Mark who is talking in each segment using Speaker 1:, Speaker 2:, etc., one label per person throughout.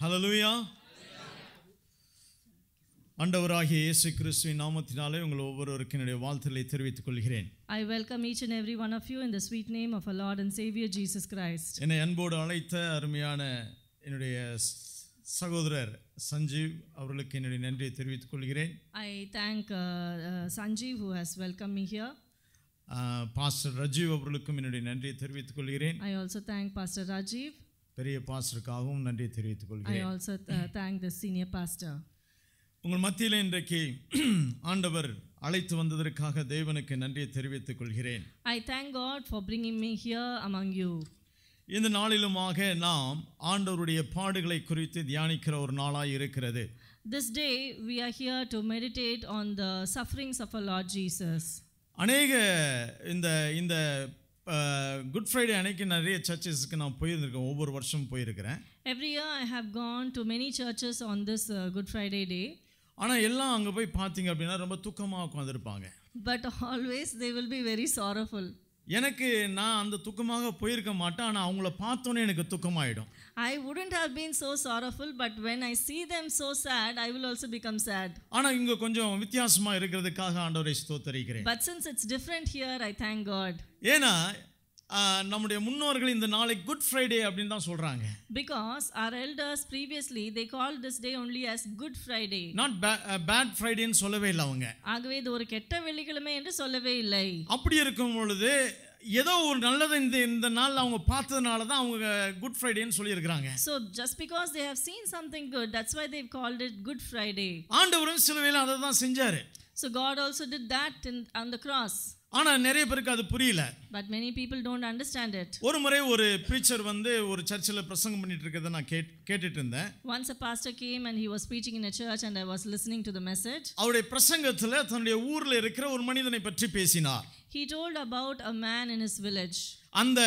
Speaker 1: ஹalleluya ஆண்டவராகிய இயேசு கிறிஸ்துவின் நாமத்தினாலே உங்கள் ஒவ்வொருவருக்கும் என்னுடைய வாழ்த்துக்களை தெரிவித்துக் கொள்கிறேன்
Speaker 2: I welcome each and every one of you in the sweet name of our Lord and Savior Jesus Christ.
Speaker 1: என்னை அன்போடு அழைத்த அருமையான என்னுடைய சகோதரர் சஞ்சீவ் அவர்களுக்கு என்னுடைய நன்றியை தெரிவித்துக் கொள்கிறேன்
Speaker 2: I thank uh, Sanjeev who has welcomed me here.
Speaker 1: Ah, pastor Rajeev அவர்களுக்கும் என்னுடைய நன்றியை தெரிவித்துக் கொள்கிறேன்
Speaker 2: I also thank Pastor Rajiv.
Speaker 1: பெரிய பாஸ்டருக்காகவும் நன்றியை தெரிவித்துக் கொள்கிறேன்
Speaker 2: uh, thank the senior pastor.
Speaker 1: உங்கள் மத்தியில் இன்றைக்கு ஆண்டவர் அழைத்து வந்ததற்காக தேவனுக்கு நன்றியை தெரிவித்துக் கொள்கிறேன்
Speaker 2: I thank God for bringing me here among you.
Speaker 1: இந்த நாளிலுமாக நாம் ஆண்டவருடைய பாடுகளை குறித்து தியானிக்கிற ஒரு நாளாய் இருக்கிறது
Speaker 2: This day we are here to meditate on the sufferings of our Lord Jesus.
Speaker 1: அநேக இந்த இந்த குட் ஃப்ரைடே அன்னைக்கு நிறைய சர்ச்சஸ்க்கு நான் போயிருந்திருக்கேன். ஒவ்வொரு வருஷமும் போயிருக்கிறேன்.
Speaker 2: Year I have gone to many churches on this uh, Good Friday day,
Speaker 1: ஆனால் எல்லாம் அங்கே போய் பார்த்தீங்க அப்படின்னா ரொம்ப துக்கமாக உட்காந்துருப்பாங்க
Speaker 2: but always they will be very sorrowful.
Speaker 1: எனக்கு நான் அந்த துக்கமாக போயிருக்க மாட்டேன் ஆனால் அவங்கள பார்த்தோன்னே எனக்கு துக்கமாயிடும்
Speaker 2: I wouldn't have been so sorrowful, but when I see them so sad, I will also become sad.
Speaker 1: ஆனால் இங்கே கொஞ்சம் வித்தியாசமாக இருக்கிறதுக்காக ஆண்டவரை ஸ்தோத்தரிக்கிறேன்
Speaker 2: But since it's different here, I thank God.
Speaker 1: ஏன்னா நம்முடைய முன்னோர்கள் இந்த நாளை குட் ஃப்ரைடே அப்படின்னு தான் சொல்கிறாங்க
Speaker 2: Because our elders previously, they called this day only as Good Friday.
Speaker 1: Not bad ஃப்ரைடேன்னு சொல்லவே இல்லை அவங்க
Speaker 2: ஆகவே இது ஒரு கெட்ட வெள்ளிக்கிழமை என்று சொல்லவே இல்லை
Speaker 1: அப்படி இருக்கும் பொழுது ஏதோ ஒரு நல்லதை இந்த இந்த நாளில் அவங்க பார்த்ததுனால தான் அவங்க குட் ஃப்ரைடேன்னு சொல்லியிருக்கிறாங்க
Speaker 2: So just because they have seen something good, that's why they've called it Good Friday.
Speaker 1: ஆண்டவரும் சிலுவையில் அதை தான் செஞ்சார்
Speaker 2: So God also did that in, on the cross.
Speaker 1: ஆனால் நிறைய பேருக்கு அது புரியல
Speaker 2: But many people don't understand it.
Speaker 1: ஒரு முறை ஒரு ப்ரீச்சர் வந்து ஒரு சர்ச்சில் பிரசங்கம் பண்ணிட்டு இருக்கிறத நான் கேட் கேட்டுட்டு இருந்தேன்
Speaker 2: Once a pastor came and he was preaching in a church and I was listening to the message.
Speaker 1: அவருடைய பிரசங்கத்தில் தன்னுடைய ஊரில் இருக்கிற ஒரு மனிதனை பற்றி பேசினார்
Speaker 2: He told about a man in his village.
Speaker 1: அந்த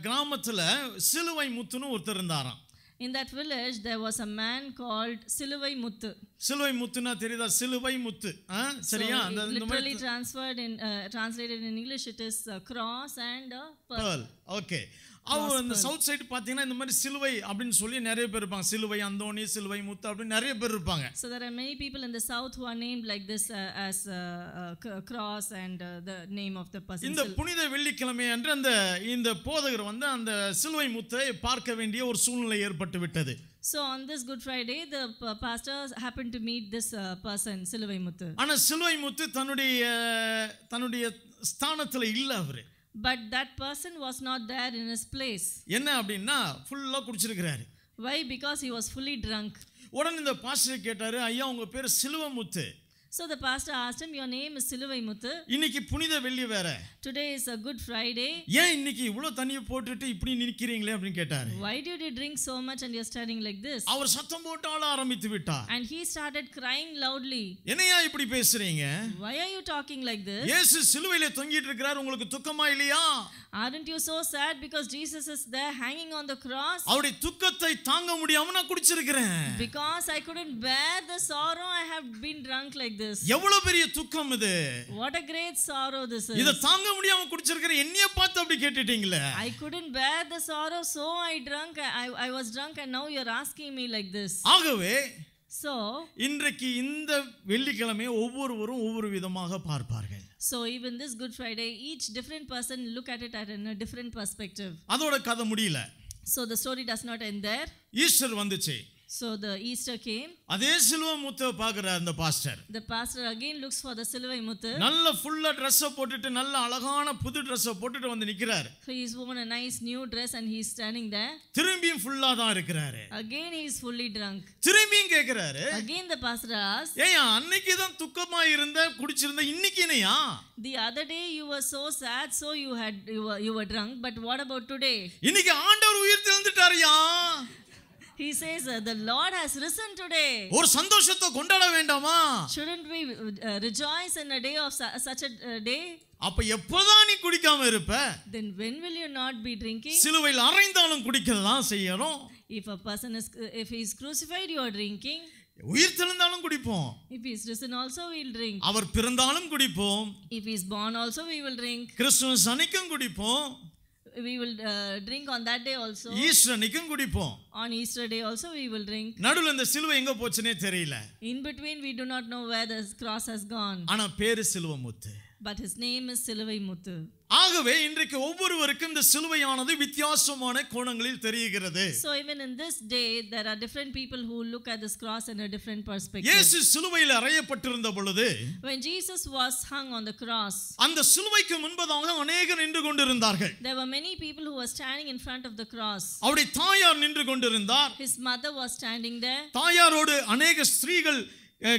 Speaker 1: கிராமத்தில் சிலுவை முத்துன்னு ஒருத்தர் இருந்தாராம்
Speaker 2: In that village, there was a man called Siluvai Muthu.
Speaker 1: சிலுவை முத்துனா தெரியுதா சிலுவை முத்து ஆ சரியா அந்த இந்த மாதிரி
Speaker 2: Literally transferred in, uh, translated in English, it is a cross and a pearl.
Speaker 1: Pearl okay அவர் அந்த சவுத் சைடு பார்த்தீங்கன்னா இந்த மாதிரி சிலுவை அப்படின்னு சொல்லி நிறைய பேர் இருப்பாங்க. சிலுவை அந்தோணி சிலுவை முத்து அப்படின்னு நிறைய பேர் இருப்பாங்க.
Speaker 2: So there are many people in the south who are named like this uh, as uh, uh, cross and uh, the name of the person.
Speaker 1: இந்த புனித வெள்ளிக்கிழமை அன்று அந்த இந்த போதகர் வந்து அந்த சிலுவை முத்தை பார்க்க வேண்டிய ஒரு சூழ்நிலை ஏற்பட்டு விட்டது.
Speaker 2: So on this Good Friday, the pastor happened to meet this uh, person, Siluvai Muthu.
Speaker 1: ஆனா சிலுவை முத்து தன்னுடைய தன்னுடைய ஸ்தானத்துல இல்ல அவரு.
Speaker 2: But that person was not there in his place.
Speaker 1: என்ன அப்படின்னா ஃபுல்லா குடிச்சிருக்கிறாரு
Speaker 2: Why? Because he was fully drunk.
Speaker 1: உடனே இந்த பாஸ்டர் கேட்டாரு ஐயா உங்க பேர் சிலுவை முத்து
Speaker 2: So the pastor asked him, Your name is Siluvai Muthu.
Speaker 1: இன்னைக்கு புனித வெள்ளி வேற
Speaker 2: Today is a Good Friday.
Speaker 1: ஏன் இன்னைக்கு இவ்வளவு தண்ணியை போட்டுட்டு இப்படி நிற்கிறீங்களே அப்படின்னு கேட்டாரு
Speaker 2: Why did you drink so much and you're standing like this?
Speaker 1: அவர் சத்தம் போட்டு ஆள ஆரம்பித்து விட்டார்
Speaker 2: And he started crying loudly.
Speaker 1: என்னையா இப்படி பேசுறீங்க
Speaker 2: Why are you talking like this?
Speaker 1: இயேசு சிலுவையில தொங்கிட்டு இருக்கிறார் உங்களுக்கு துக்கமா இல்லையா
Speaker 2: Aren't you so sad because Jesus is there hanging on the cross?
Speaker 1: அவருடைய துக்கத்தை தாங்க முடியாம நான் குடிச்சிருக்கிறேன்
Speaker 2: Because I couldn't bear the sorrow, I have been drunk like this.
Speaker 1: எவ்வளவு பெரிய துக்கம் இது
Speaker 2: What a great sorrow this is.
Speaker 1: இத தாங்க முடியாம குடிச்சிருக்கிறேன் என்னைய பார்த்து அப்படி கேட்டுட்டீங்களே
Speaker 2: I couldn't bear the sorrow, so I drunk. I, I was drunk, and now you're asking me like this.
Speaker 1: ஆகவே
Speaker 2: So,
Speaker 1: இன்றைக்கு இந்த வெள்ளிக்கிழமை ஒவ்வொருவரும் ஒவ்வொரு விதமாக பார்ப்பார்கள்
Speaker 2: so even this Good Friday, each different person look at it at in a different perspective.
Speaker 1: அதோட கதை முடியல
Speaker 2: So the story does not end there.
Speaker 1: Easter வந்துச்சு
Speaker 2: So the Easter came.
Speaker 1: அதே சிலுவை முத்தை பார்க்கிறார் அந்த pastor
Speaker 2: The pastor again looks for the Silvai Muthu.
Speaker 1: நல்ல ஃபுல்லா ட்ரெஸ்ஸை போட்டுட்டு நல்ல அழகான புது ட்ரெஸ்ஸை போட்டுட்டு வந்து நிக்கிறாரு
Speaker 2: He's worn a nice new dress and he's standing there.
Speaker 1: திரும்பியும் ஃபுல்லா தான் இருக்கிறாரு
Speaker 2: Again, he's fully drunk.
Speaker 1: திரும்பியும் கேட்கிறாரு
Speaker 2: Again, the pastor asks,
Speaker 1: ஏயா அன்னைக்கு தான் துக்கமா இருந்த குடிச்சிருந்த இன்னைக்கு என்னையா
Speaker 2: The other day you were so sad, so you had you were, you were drunk. But what about today?
Speaker 1: இன்னைக்கு ஆண்டவர் உயிர் தெழுந்துட்டாருயா
Speaker 2: He says, uh, The Lord has risen today.
Speaker 1: ஒரு சந்தோஷத்தை கொண்டாட வேண்டாமா
Speaker 2: Shouldn't we uh, rejoice in a day of su- such a uh, day?
Speaker 1: அப்ப எப்பதான் நீ குடிக்காம இருப்ப
Speaker 2: Then when will you not be drinking?
Speaker 1: சிலுவையில் அறைந்தாலும் குடிக்கதான் செய்யணும்
Speaker 2: If a person is, if he is crucified, you are drinking.
Speaker 1: உயிர் தெழுந்தாலும் குடிப்போம்
Speaker 2: If he is risen, also we'll drink.
Speaker 1: அவர் பிறந்தாலும் குடிப்போம்
Speaker 2: If he is born, also we will drink.
Speaker 1: கிறிஸ்துவ சனிக்கும் குடிப்போம்
Speaker 2: we will uh, drink on that day also.
Speaker 1: Easter அன்னைக்கும் குடிப்போம்
Speaker 2: On Easter day also we will drink.
Speaker 1: நடுவில் இந்த சிலுவை எங்க போச்சுனே தெரியல
Speaker 2: In between we do not know where the cross has gone.
Speaker 1: ஆனா பேரு சிலுவை முத்து
Speaker 2: But his name is Silavai Muthu.
Speaker 1: ஆகவே இன்றைக்கு ஒவ்வொருவருக்கும் இந்த சிலுவையானது வித்தியாசமான கோணங்களில் தெரிகிறது
Speaker 2: So even in this day, there are different people who look at this cross in a different perspective.
Speaker 1: இயேசு சிலுவையில் அறையப்பட்டிருந்த பொழுது
Speaker 2: When Jesus was hung on the cross,
Speaker 1: அந்த சிலுவைக்கு முன்பதாக அநேகர் நின்று கொண்டிருந்தார்கள்
Speaker 2: there were many people who were standing in front of the cross.
Speaker 1: அவருடைய தாயார் நின்று கொண்டிருந்தார்
Speaker 2: His mother was standing there.
Speaker 1: தாயாரோடு அநேக ஸ்திரீகள்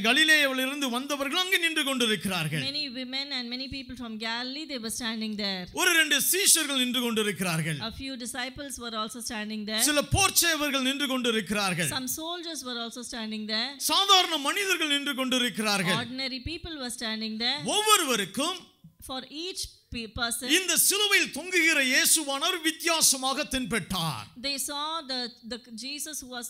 Speaker 1: கலிலேயாவிலிருந்து வந்தவர்கள் அங்கு நின்று கொண்டிருக்கிறார்கள்
Speaker 2: Many women and many people from Galilee, they were standing there.
Speaker 1: ஒரு ரெண்டு சீஷர்கள் நின்று கொண்டிருக்கிறார்கள்
Speaker 2: A few disciples were also standing there.
Speaker 1: சில போர்ச்சேவர்கள் நின்று கொண்டிருக்கிறார்கள்
Speaker 2: Some soldiers were also standing there.
Speaker 1: சாதாரண மனிதர்கள் நின்று கொண்டிருக்கிறார்கள்
Speaker 2: Ordinary people were standing there.
Speaker 1: ஒவ்வொருவருக்கும்
Speaker 2: For each pe- person,
Speaker 1: இந்த சிலுவையில் தொங்குகிற இயேசுவானவர் வித்தியாசமாக தென்பட்டார்
Speaker 2: they saw the, the Jesus who was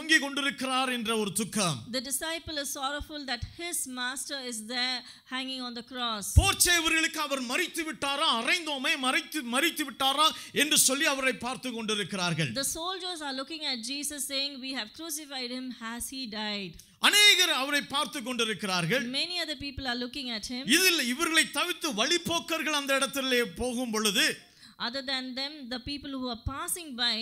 Speaker 1: தொங்கிக் கொண்டிருக்கிறார் என்ற ஒரு துக்கம்
Speaker 2: The disciple is sorrowful that his master is there hanging on the cross.
Speaker 1: போர்ச்சேவர்களுக்கு அவர் மறித்து விட்டாரா அறைந்தோமே மறைத்து மறித்து விட்டாரா என்று சொல்லி அவரை பார்த்து கொண்டிருக்கிறார்கள்
Speaker 2: The soldiers are looking at Jesus saying, We have crucified him. Has he died?
Speaker 1: அநேகர் அவரை பார்த்து கொண்டிருக்கிறார்கள்
Speaker 2: Many other people are looking at him.
Speaker 1: இதில் இவர்களை தவிர்த்து வழிபோக்கர்கள் அந்த இடத்திலே போகும் பொழுது
Speaker 2: Other than them, the people who are passing by,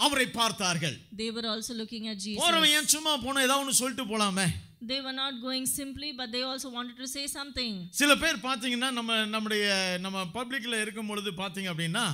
Speaker 1: அவரை பார்த்தார்கள்
Speaker 2: they were also looking at Jesus.
Speaker 1: போறவன் ஏன் சும்மா போன ஏதாவது ஒன்று சொல்லிட்டு போலாமே
Speaker 2: They were not going simply, but they also wanted to say something.
Speaker 1: சில பேர் பார்த்தீங்கன்னா நம்ம நம்முடைய நம்ம பப்ளிக்ல இருக்கும் பொழுது பார்த்தீங்க அப்படின்னா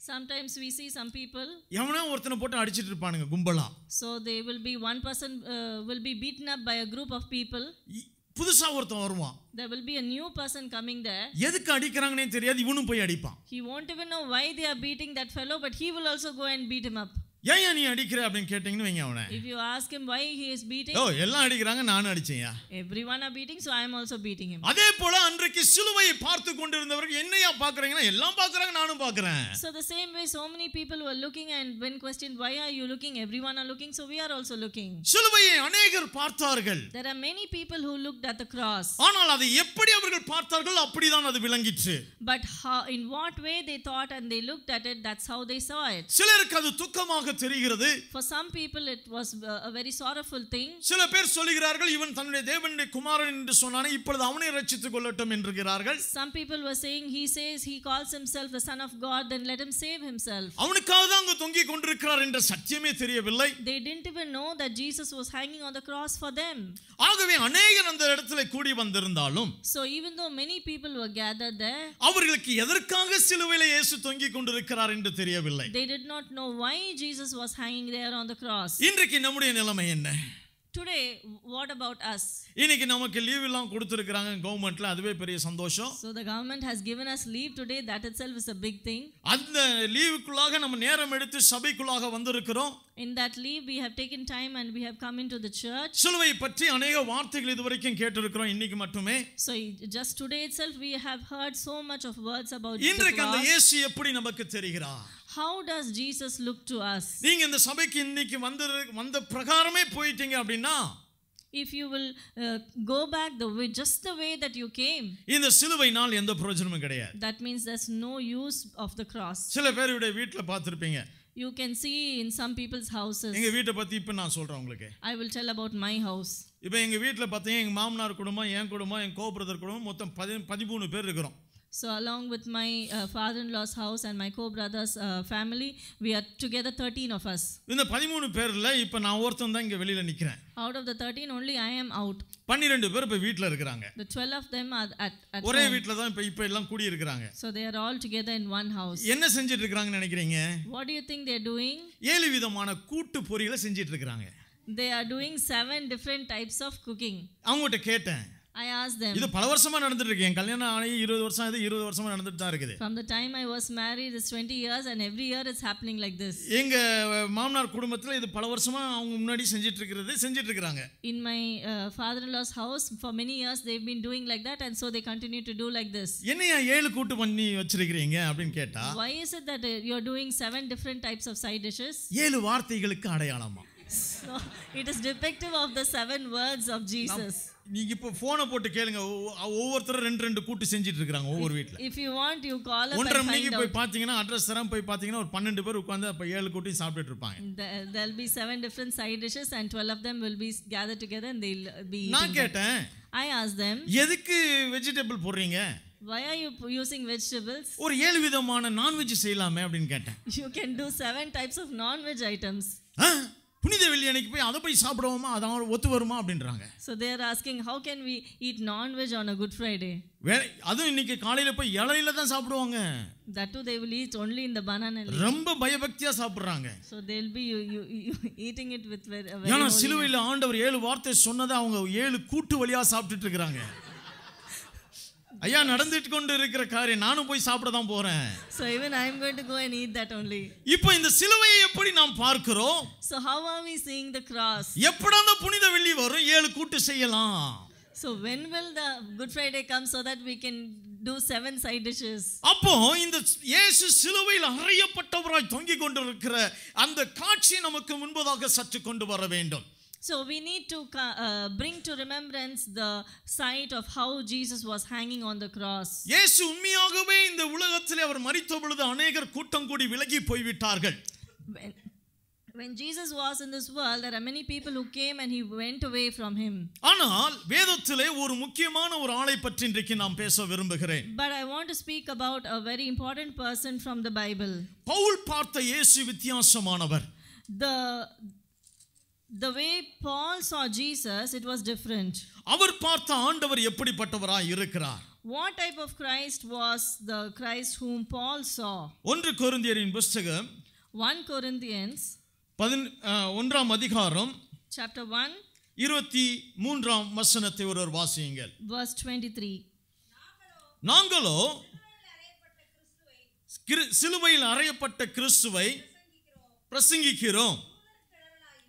Speaker 2: Sometimes we see some people,
Speaker 1: எவனோ ஒருத்தனை போட்டு அடிச்சிட்டு இருப்பானுங்க கும்பலா
Speaker 2: so they will be one person uh, will be beaten up by a group of people.
Speaker 1: இ- புதுசா ஒருத்தன் வருவான்
Speaker 2: There will be a new person coming there.
Speaker 1: எதுக்கு அடிக்கிறாங்கன்னே தெரியாது இவனும் போய் அடிப்பான்
Speaker 2: He won't even know why they are beating that fellow, but he will also go and beat him up.
Speaker 1: ஏன் ஏன் நீ அடிக்கிற அப்படின்னு கேட்டீங்கன்னு வைங்க அவனை
Speaker 2: If you ask him why he is beating,
Speaker 1: ஓ எல்லாம் அடிக்கிறாங்க நானும் அடிச்சேன்யா
Speaker 2: everyone are beating, so I am also beating him.
Speaker 1: அதே போல அன்றைக்கு சிலுவையை பார்த்து கொண்டிருந்தவர்கள் என்னையா பாக்குறீங்கன்னா எல்லாம் பாக்குறாங்க நானும் பாக்குறேன்
Speaker 2: So the same way, so many people were looking, and when questioned, why are you looking? Everyone are looking, so we are also looking.
Speaker 1: சிலுவையை அநேகர் பார்த்தார்கள்
Speaker 2: There are many people who looked at the cross,
Speaker 1: ஆனால் அதை எப்படி அவர்கள் பார்த்தார்கள் அப்படிதான் அது விளங்கிற்று
Speaker 2: but how, in what way they thought and they looked at it, that's how they saw it.
Speaker 1: சிலருக்கு அது துக்கமாக தெரிகிறது
Speaker 2: For some people, it was a, very sorrowful thing.
Speaker 1: சில பேர் சொல்லுகிறார்கள் இவன் தன்னுடைய தேவனுடைய குமாரன் என்று சொன்னானே இப்பொழுது அவனை ரட்சித்துக் கொள்ளட்டும் என்கிறார்கள்
Speaker 2: Some people were saying, He says he calls himself the Son of God, then let him save himself.
Speaker 1: அவனுக்காக தான் அங்கு தொங்கிக் கொண்டிருக்கிறார் என்ற சத்தியமே தெரியவில்லை
Speaker 2: They didn't even know that Jesus was hanging on the cross for them.
Speaker 1: ஆகவே அநேகர் அந்த இடத்துல கூடி வந்திருந்தாலும்
Speaker 2: So even though many people were gathered there,
Speaker 1: அவர்களுக்கு எதற்காக சிலுவையில இயேசு தொங்கிக் கொண்டிருக்கிறார் என்று தெரியவில்லை
Speaker 2: they did not know why Jesus was hanging there on the cross.
Speaker 1: இன்றைக்கு நம்முடைய நிலைமை என்ன
Speaker 2: Today, what about us?
Speaker 1: இன்னைக்கு நமக்கு லீவ் எல்லாம் கொடுத்துருக்குறாங்க கவர்மெண்ட்ல அதுவே பெரிய சந்தோஷம்
Speaker 2: So the government has given us leave today. That itself is a big thing.
Speaker 1: அந்த லீவுக்குள்ளாக நம்ம நேரம் எடுத்து சபைக்குள்ளாக வந்திருக்கிறோம்
Speaker 2: In that leave, we have taken time and we have come into the church.
Speaker 1: சிலுவை பற்றி அநேக வார்த்தைகள் இதுவரைக்கும் கேட்டிருக்கிறோம் இன்னைக்கு மட்டுமே
Speaker 2: So just today itself, we have heard so much of words about
Speaker 1: இன்றைக்கு அந்த. இயேசு எப்படி நமக்கு தெரிகிறார்
Speaker 2: How does Jesus look to us?
Speaker 1: நீங்க இந்த சபைக்கு இன்னைக்கு வந்து வந்த பிரகாரமே போயிட்டீங்க அப்படின்னா
Speaker 2: If you will uh, go back the way, just the way that you came,
Speaker 1: இந்த சிலுவைனால் எந்த பிரயோஜனமும் கிடையாது
Speaker 2: that means there's no use of the cross.
Speaker 1: சில பேருடைய வீட்டில் பார்த்துருப்பீங்க
Speaker 2: You can see in some people's houses.
Speaker 1: எங்க வீட்டை பத்தி இப்போ நான் சொல்றேன் உங்களுக்கு
Speaker 2: I will tell about my house.
Speaker 1: இப்போ எங்க வீட்டில் பார்த்தீங்க எங்க மாமனார் குடும்பம் என் குடும்பம் என் கோ பிரதர் குடும்பம் மொத்தம் பதி பதிமூணு பேர் இருக்கிறோம்
Speaker 2: So, along with my uh, father in law's house and my co brother's uh, family, we are together 13 of us.
Speaker 1: இந்த பதிமூணு பேர்ல இப்போ நான் ஒருத்தன் தான் இங்க வெளியில நிக்கிறேன்
Speaker 2: Out of the 13, only I am out.
Speaker 1: பன்னிரெண்டு பேர் இப்போ வீட்டில் இருக்கிறாங்க
Speaker 2: The 12 of them are at, at
Speaker 1: ஒரே
Speaker 2: home.
Speaker 1: வீட்டில் தான் இப்போ இப்போ எல்லாம் கூடி இருக்கிறாங்க
Speaker 2: So, they are all together in one house.
Speaker 1: என்ன செஞ்சிட்டு இருக்கிறாங்கன்னு நினைக்கிறீங்க
Speaker 2: What do you think they're doing?
Speaker 1: ஏழு விதமான கூட்டு பொரியலை செஞ்சிட்டு இருக்கிறாங்க
Speaker 2: They are doing seven different types of cooking.
Speaker 1: அவங்ககிட்ட கேட்டேன்
Speaker 2: I asked them.
Speaker 1: இது பல வருஷமா நடந்துட்டு இருக்கு என் கல்யாணம் ஆகி இருபது வருஷம் ஆகுது இருபது வருஷமா நடந்துட்டு தான் இருக்குது
Speaker 2: From the time I was married, it's 20 years, and every year it's happening like this.
Speaker 1: எங்க மாமனார் குடும்பத்துல இது பல வருஷமா அவங்க முன்னாடி செஞ்சிட்டு இருக்கிறது செஞ்சிட்டு இருக்கிறாங்க
Speaker 2: In my uh, father in law's house, for many years, they've been doing like that, and so they continue to do like this.
Speaker 1: என்னையா ஏழு கூட்டு பண்ணி வச்சிருக்கிறீங்க அப்படின்னு கேட்டா
Speaker 2: Why is it that uh, you're doing seven different types of side dishes?
Speaker 1: ஏழு வார்த்தைகளுக்கு அடையாளமா
Speaker 2: So it is depictive of the seven words of Jesus.
Speaker 1: நீங்க இப்போ போனை போட்டு கேளுங்க ஒவ்வொ- ஒவ்வொருத்தரும் ரெண்டு ரெண்டு கூட்டு செஞ்சிட்டு இருக்காங்க ஒவ்வொரு வீட்ல
Speaker 2: If you want, you call up
Speaker 1: ஒன்றரை மணிக்கு போய்
Speaker 2: out.
Speaker 1: பார்த்தீங்கன்னா அட்ரஸ் தரம் போய் பார்த்தீங்கன்னா ஒரு பன்னெண்டு பேர் உட்காந்து அப்போ ஏழு கூட்டையும் சாப்பிட்டுட்டு இருப்பாங்க
Speaker 2: There'll be seven different side dishes, and 12 of them will be gathered together and they'll be
Speaker 1: நான். கேட்டேன்
Speaker 2: I asked them,
Speaker 1: எதுக்கு வெஜிடபிள் போடுறீங்க
Speaker 2: Why are you using vegetables?
Speaker 1: ஒரு ஏழு விதமான நான்வெஜ் செய்யலாமே அப்படின்னு கேட்டேன்
Speaker 2: You can do seven types of non veg items.
Speaker 1: புனித வெள்ளி அன்னைக்கு போய் அதை போய் சாப்பிடுவோமா? அதான் ஒத்து வருமா? அப்படின்றாங்க.
Speaker 2: So they are asking, How can we eat non veg on a Good Friday?
Speaker 1: வே அதுவும் இன்னைக்கு காலையில போய் இலையில தான் சாப்பிடுவாங்க.
Speaker 2: They will eat only in the banana leaf.
Speaker 1: ரொம்ப பயபக்தியா சாப்பிடுறாங்க.
Speaker 2: You eating it with very, a very
Speaker 1: ஏன்னா சிலுவையில் ஆண்டவர் ஏழு வார்த்தை சொன்னதை அவங்க ஏழு கூட்டு வழியா சாப்பிட்டுட்டு இருக்கிறாங்க. ஐயா நடந்துட்டு கொண்டு இருக்கிற காரியம் நானும் போய் சாப்பிட தான் போறேன்
Speaker 2: So even I'm going to go and eat that only.
Speaker 1: இப்போ இந்த சிலுவையை எப்படி நாம் பார்க்கிறோம்
Speaker 2: So how are we seeing the cross?
Speaker 1: எப்படா அந்த புனித வெள்ளி வரும் ஏழு கூட்டு செய்யலாம்
Speaker 2: So when will the Good Friday come so that we can do seven side dishes?
Speaker 1: அப்போ இந்த இயேசு சிலுவையில் அறையப்பட்டவராய் தொங்கிக் கொண்டிருக்கிற அந்த காட்சி நமக்கு முன்பதாக சற்று கொண்டு வர வேண்டும்
Speaker 2: So we need to ca- uh, bring to remembrance the sight of how Jesus was hanging on the cross.
Speaker 1: இயேசு உண்மையாகவே இந்த உலகத்திலே அவர் மரித்த பொழுது அநேகர் கூட்டம் கூடி விலகி போய்விட்டார்கள்
Speaker 2: When, when Jesus was in this world, there are many people who came and he went away from him.
Speaker 1: ஆனால் வேதத்திலே ஒரு முக்கியமான ஒரு ஆளை பற்றி இன்றைக்கு நாம் பேச விரும்புகிறேன்
Speaker 2: But I want to speak about a very important person from the Bible.
Speaker 1: பவுல் பார்த்த இயேசு வித்தியாசமானவர்
Speaker 2: The, the way Paul saw Jesus, it was different.
Speaker 1: அவர் பார்த்த ஆண்டவர் எப்படிப்பட்டவராய் இருக்கிறார்
Speaker 2: What type of Christ was the Christ whom Paul saw?
Speaker 1: ஒன்று கொரிந்தியரின் புஸ்தகம்
Speaker 2: 1 Corinthians
Speaker 1: ஒன்றாம் அதிகாரம்
Speaker 2: chapter 1
Speaker 1: இருபத்தி மூன்றாம் வசனத்தை ஒருவர் வாசியுங்கள்
Speaker 2: verse 23.
Speaker 1: நாங்களோ சிலுவையில் அறையப்பட்ட கிறிஸ்துவை பிரசங்கிக்கிறோம்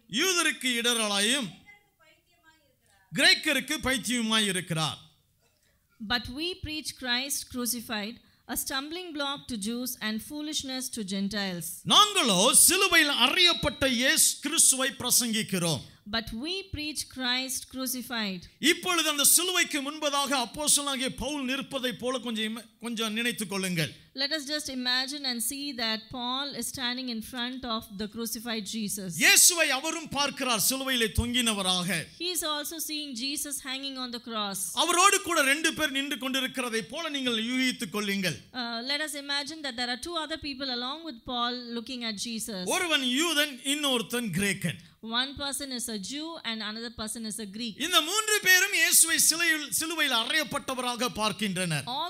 Speaker 1: யூதருக்கு இடரலாயும் கிரேக்கருக்கு பைத்தியமாய் இருக்கிறார்
Speaker 2: But we preach Christ crucified, a stumbling block to Jews and foolishness to Gentiles.
Speaker 1: நாங்களோ சிலுவையில் அறையப்பட்ட இயேசு கிறிஸ்துவை பிரசங்கிக்கிறோம்
Speaker 2: But we preach Christ crucified.
Speaker 1: இப்பொழுது அந்த சிலுவைக்கு முன்பதாக அப்போஸ்தலனாகிய பவுல் நிற்பதை போல கொஞ்சம் இம- கொஞ்சம் நினைத்துக் கொள்ளுங்கள்
Speaker 2: Let us just imagine and see that Paul is standing in front of the crucified Jesus.
Speaker 1: இயேசுவை அவரும் பார்க்கிறார் சிலுவையிலே தொங்கினவராக
Speaker 2: He is also seeing Jesus hanging on the cross.
Speaker 1: அவரோடு கூட ரெண்டு பேர் நின்று கொண்டிருக்கிறதை போல நீங்கள் யூகித்துக் கொள்ளுங்கள்
Speaker 2: Uh, let us imagine that there are two other people along with Paul looking at Jesus.
Speaker 1: ஒருவன் யூதன் இன்னொருத்தன் கிரேக்கன்
Speaker 2: One person is a Jew and another person is a Greek.
Speaker 1: இந்த மூன்று பேரும் இயேசுவை சிலுவையில் சிலுவையில் அறையப்பட்டவராக பார்க்கின்றனர்
Speaker 2: All three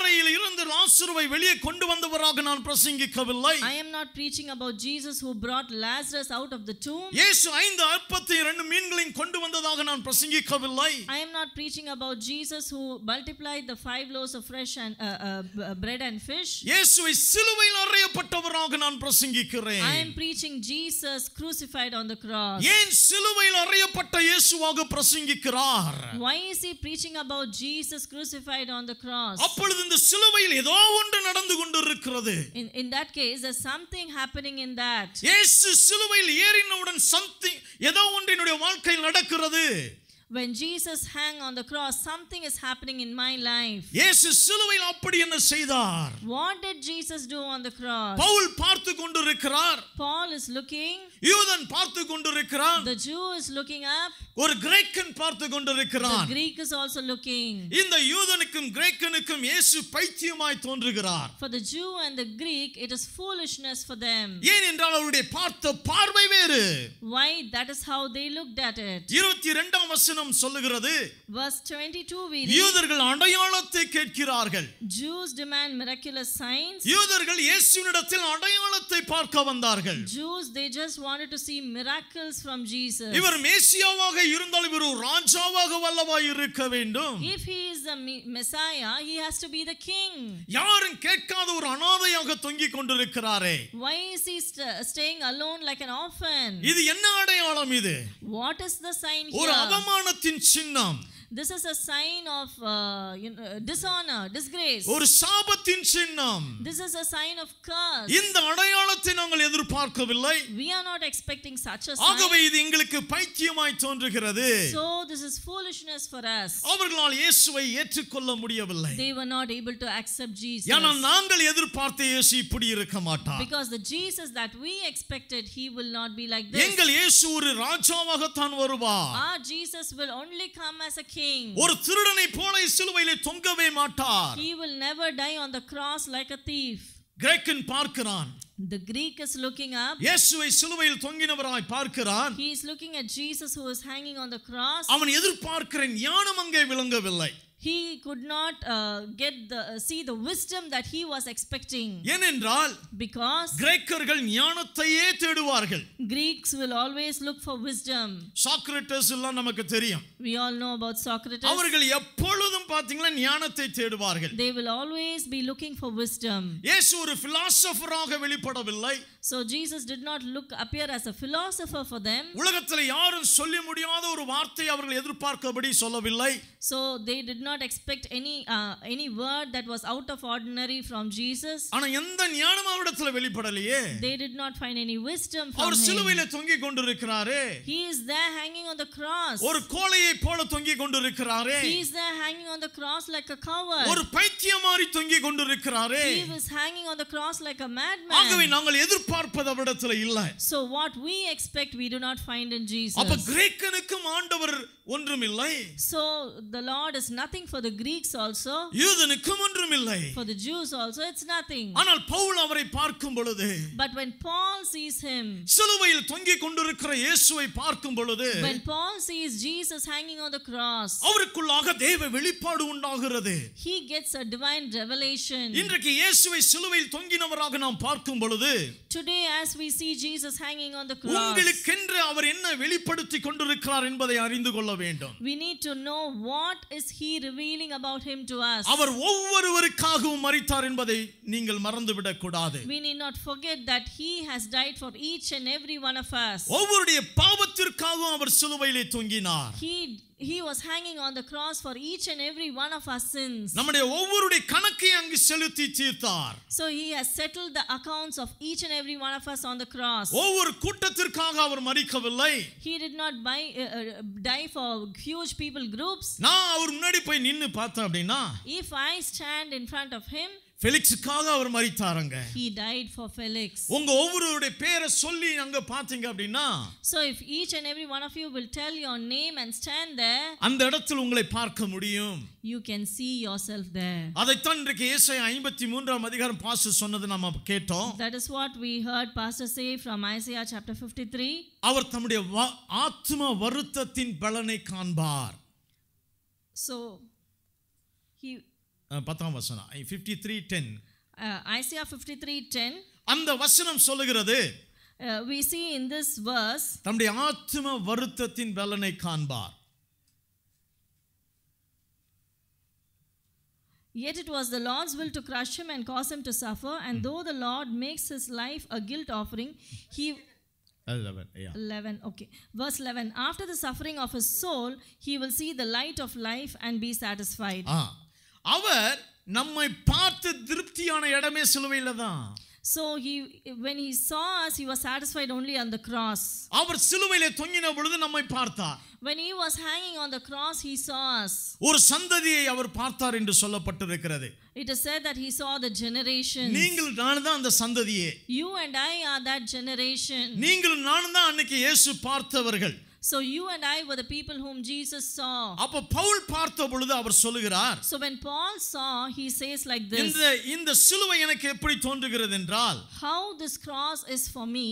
Speaker 1: கல்லறையில் இருந்து லாசுருவை வெளியே கொண்டு வந்தவராக நான் பிரசங்கிக்கவில்லை
Speaker 2: I am not preaching about Jesus who brought Lazarus out of the tomb.
Speaker 1: இயேசு ஐந்து அற்பத்தை இரண்டு மீன்களையும் கொண்டு வந்ததாக நான் பிரசங்கிக்கவில்லை
Speaker 2: I am not preaching about Jesus who multiplied the five loaves of fresh and uh, uh, b- uh, bread and fish.
Speaker 1: இயேசுவை சிலுவையில் அறையப்பட்டவராக நான் பிரசங்கிக்கிறேன்
Speaker 2: I am preaching Jesus crucified on the cross.
Speaker 1: ஏன் சிலுவையில் அறையப்பட்ட இயேசுவாக பிரசங்கிக்கிறார்
Speaker 2: Why is he preaching about Jesus crucified on the cross?
Speaker 1: அப்பொழுது இந்த சிலுவையில் ஏதோ ஒன்று நடந்து கொண்டிருக்கிறது
Speaker 2: In, in that case, there's something happening in that.
Speaker 1: இயேசு சிலுவையில் ஏறினவுடன் சம்திங் ஏதோ ஒன்று என்னுடைய வாழ்க்கையில் நடக்கிறது
Speaker 2: When Jesus hung on the cross, something is happening in my life.
Speaker 1: இயேசு சிலுவையில் அப்படி என்ன செய்தார்
Speaker 2: What did Jesus do on the cross?
Speaker 1: Pavul பார்த்து கொண்டிருக்கிறார்
Speaker 2: Paul is looking,
Speaker 1: யூதன் பார்த்து கொண்டிருக்கிறான்
Speaker 2: the Jew is looking up,
Speaker 1: ஒரு கிரேக்கன் பார்த்து
Speaker 2: the
Speaker 1: கொண்டிருக்கிறான்
Speaker 2: Greek is also looking.
Speaker 1: இந்த யூதனுக்கும் கிரேக்கனுக்கும் இயேசு பைத்தியமாய் தோன்றுகிறார்
Speaker 2: For the Jew and the Greek, it is foolishness for them.
Speaker 1: ஏனென்றால் அவருடைய பார்த்த பார்வை வேறு
Speaker 2: Why? That is how they looked at it.
Speaker 1: இருபத்தி இரண்டாம் வசனம் சொல்லுகிறது
Speaker 2: Verse 22 we read,
Speaker 1: யூதர்கள் அடையாளத்தை கேட்கிறார்கள்
Speaker 2: Jews demand miraculous signs.
Speaker 1: யூதர்கள் இயேசுவினிடத்தில் அடையாளத்தை பார்க்க வந்தார்கள்
Speaker 2: Jews, they just wanted to see miracles from Jesus.
Speaker 1: இவர் மேசியாவாக இருந்தால் இவர் ராஜாவாக வல்லவாய் இருக்க வேண்டும்
Speaker 2: If he is the Me- Messiah, he has to be the king.
Speaker 1: யாரும் கேட்காத ஒரு அனாதையாக தொங்கிக் கொண்டிருக்கிறாரே
Speaker 2: Why is he st- staying alone like an orphan?
Speaker 1: இது என்ன அடையாளம் இது
Speaker 2: What is the sign
Speaker 1: ஒரு? அவமானத்தின் சின்னம்
Speaker 2: This is a sign of uh, you know, dishonor, disgrace.
Speaker 1: ஒரு சாபத்தின் சின்னம்
Speaker 2: This is a sign of curse.
Speaker 1: இந்த அடையாளத்தை நாங்கள் எதிர்பார்க்கவில்லை
Speaker 2: We are not expecting such a
Speaker 1: ஆகவே
Speaker 2: sign.
Speaker 1: இது எங்களுக்கு பைத்தியமாய் தோன்றுகிறது
Speaker 2: So this is foolishness for us.
Speaker 1: அவர்களால் இயேசுவை ஏற்றுக்கொள்ள முடியவில்லை
Speaker 2: They were not able to accept Jesus.
Speaker 1: ஏனால் நாங்கள் எதிர்பார்த்த இயேசு இப்படி இருக்க மாட்டார்
Speaker 2: Because the Jesus that we expected, he will not be like this.
Speaker 1: எங்கள் இயேசு ஒரு ராஜாவாகத்தான் வருவார்
Speaker 2: Our Jesus will only come as a king.
Speaker 1: ஒரு திருடனை போல சிலுவையிலே தொங்கவே மாட்டார்
Speaker 2: He will never die on the cross like a thief.
Speaker 1: கிரேக்கன் பார்க்கிறான்
Speaker 2: The Greek is looking up.
Speaker 1: இயேசுவை சிலுவையில் தொங்கினவராய் பார்க்கிறான்
Speaker 2: He is looking at Jesus who is hanging on the cross.
Speaker 1: அவன் எதிர்பார்க்கிற ஞானம் அங்கே விளங்கவில்லை
Speaker 2: He could not uh, get the uh, see the wisdom that he was expecting
Speaker 1: ஏனென்றால்
Speaker 2: because
Speaker 1: கிரேக்கர்கள் ஞானத்தையே தேடுவார்கள்
Speaker 2: Greeks will always look for wisdom.
Speaker 1: சாக்ரட்டஸ் எல்லாம் நமக்கு தெரியும்
Speaker 2: We all know about Socrates.
Speaker 1: அவர்கள் எப்பொழுதும் பாத்தீங்கன்னா ஞானத்தை தேடுவார்கள்
Speaker 2: They will always be looking for wisdom.
Speaker 1: இயேசு ஒரு பிலாசபராக வெளிப்படவில்லை
Speaker 2: So Jesus did not look appear as a philosopher for them.
Speaker 1: உலகத்தில் யாரும் சொல்ல முடியாத ஒரு வார்த்தை அவர்கள் எதிர்பார்க்கபடி சொல்லவில்லை
Speaker 2: So they did not expect any uh, any word that was out of ordinary from Jesus.
Speaker 1: ஆனா எந்த ஞானம் அவரிடத்துல வெளிப்படலையே
Speaker 2: They did not find any wisdom from
Speaker 1: our
Speaker 2: him.
Speaker 1: சிலுவையில தொங்கிக் கொண்டிருக்கிறாரே
Speaker 2: He is there hanging on the cross.
Speaker 1: ஒரு கோழையை போல தொங்கிக் கொண்டிருக்கிறாரே
Speaker 2: He is there hanging on the cross like a coward.
Speaker 1: ஒரு பைத்தியமாரி தொங்கிக் கொண்டிருக்கிறாரே
Speaker 2: He was hanging on the cross like a
Speaker 1: ஆகவே
Speaker 2: madman.
Speaker 1: நாங்கள் எதிர்பார்ப்பது அவரிடத்துல இல்ல
Speaker 2: So what we expect we do not find in
Speaker 1: அப்ப
Speaker 2: Jesus.
Speaker 1: கிரேக்கனுக்கும் ஆண்டவர் ஒன்றுமில்லை
Speaker 2: So the Lord is nothing for the Greeks also.
Speaker 1: யூதனுக்கும் ஒன்றுமில்லை
Speaker 2: For the Jews also it's nothing.
Speaker 1: ஆனால் பவுல் அவரை பார்க்கும் பொழுது
Speaker 2: But when Paul sees him,
Speaker 1: சிலுவையில் தொங்கிக் கொண்டிருக்கிற இயேசுவை பார்க்கும் பொழுது
Speaker 2: when Paul sees Jesus hanging on the cross,
Speaker 1: அவருக்குள்ளாக தேவ வெளிப்பாடு உண்டாகிறது
Speaker 2: he gets a divine revelation.
Speaker 1: இன்றைக்கு இயேசுவை சிலுவையில் தொங்கினவராக நாம் பார்க்கும் பொழுது
Speaker 2: Today, as we see Jesus hanging on the cross,
Speaker 1: உங்களுக்கென்று அவர் என்ன வெளிப்படுத்தி கொண்டிருக்கிறார் என்பதை அறிந்து கொள்ள வேண்டும்
Speaker 2: we need to know what is he revealing about him to us.
Speaker 1: அவர் ஒவ்வொருவருக்காகவும் மறித்தார் என்பதை நீங்கள் மறந்துவிடக் கூடாது
Speaker 2: We need not forget that he has died for each and every one of us.
Speaker 1: ஒவ்வொருடைய பாவத்திற்காகவும் அவர் சிலுவையிலே தொங்கினார்
Speaker 2: He he was hanging on the cross for each and every one of our sins.
Speaker 1: நம்முடைய ஒவ்வொருடைய கணக்கை அங்கு செலுத்தி தீர்த்தார்
Speaker 2: So he has settled the accounts of each and every one of us on the cross.
Speaker 1: ஒவ்வொரு கூட்டத்திற்காக அவர் மறிக்கவில்லை
Speaker 2: He did not buy, uh, uh, die for huge people groups.
Speaker 1: நான் அவர் முன்னாடி போய் நின்னு பார்த்தேன் அப்படின்னா
Speaker 2: If I stand in front of him,
Speaker 1: ஃபெலிக்ஸுக்காக அவர் மறித்தாருங்க
Speaker 2: he died for Felix.
Speaker 1: உங்க ஒவ்வொருவருடைய பேரை சொல்லி அங்க பாத்தீங்க அப்படின்னா
Speaker 2: So if each and every one of you will tell your name and stand there,
Speaker 1: அந்த இடத்தில் உங்களை பார்க்க முடியும்
Speaker 2: you can see yourself there.
Speaker 1: அதைத்தான் இன்றைக்கு ஏசாய ஐம்பத்தி மூன்றாம் அதிகாரம் பாச சொன்னது நம்ம கேட்டோம்
Speaker 2: That is what we heard Pastor say from Isaiah chapter 53.
Speaker 1: அவர் தம்முடைய வ- ஆத்ம வருத்தத்தின் பலனை காண்பார்
Speaker 2: So he
Speaker 1: அஹ், பத்தாம் வசனம் fifty three ten
Speaker 2: uh, Isaiah 53:10
Speaker 1: அந்த வசனம் சொல்லுகிறது
Speaker 2: uh, we see in this verse
Speaker 1: தம்முடைய ஆத்ம வருத்தத்தின் பலனை காண்பார்
Speaker 2: Yet it was the Lord's will to crush him and cause him to suffer. And though the Lord makes his life a guilt offering, he.
Speaker 1: 11, yeah.
Speaker 2: 11, okay. Verse 11 After the suffering of his soul, he will see the light of life and be satisfied.
Speaker 1: ஆ. அவர் நம்மை பார்த்து திருப்தியான இடமே சிலுவையில தான்
Speaker 2: So he, when he saw us, he was satisfied only on the cross.
Speaker 1: அவர் சிலுவையிலே தொங்கின பொழுது நம்மை பார்த்தார்
Speaker 2: When he was hanging on the cross, he saw us.
Speaker 1: ஒரு சந்ததியை அவர் பார்த்தார் என்று சொல்லப்பட்டிருக்கிறது
Speaker 2: It is said that he saw the generations.
Speaker 1: நீங்கள் நானும் தான் அந்த சந்ததியே
Speaker 2: You and I are that generation.
Speaker 1: நீங்கள் நானும் தான் அன்னைக்கு இயேசு பார்த்தவர்கள்
Speaker 2: So you and I were the people whom Jesus saw.
Speaker 1: அப்ப பவுல் பார்த்த பொழுது அவர் சொல்லுகிறார்
Speaker 2: So when Paul saw, he says like this
Speaker 1: இந்த இந்த சிலுவை எனக்கு எப்படி தோன்றுகிறது என்றால்
Speaker 2: How this cross is for me,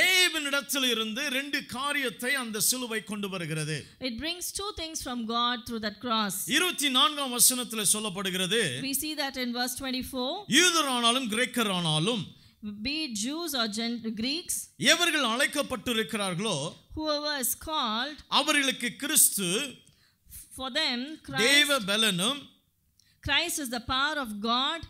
Speaker 1: தேவனிடத்தில் இருந்து ரெண்டு காரியத்தை அந்த சிலுவை கொண்டு வருகிறது
Speaker 2: it brings two things from God through that cross.
Speaker 1: இருபத்தி நான்காம் வசனத்தில் சொல்லப்படுகிறது
Speaker 2: We see that in verse 24
Speaker 1: யூதரானாலும் கிரேக்கர் ஆனாலும்
Speaker 2: be it Jews or Gen- Greeks,
Speaker 1: எவர்கள் அழைக்கப்பட்டிருக்கிறார்களோ
Speaker 2: whoever is called,
Speaker 1: அவர்களுக்கு கிறிஸ்து
Speaker 2: for them, Christ,
Speaker 1: தேவ பலனும்
Speaker 2: Christ is the power of God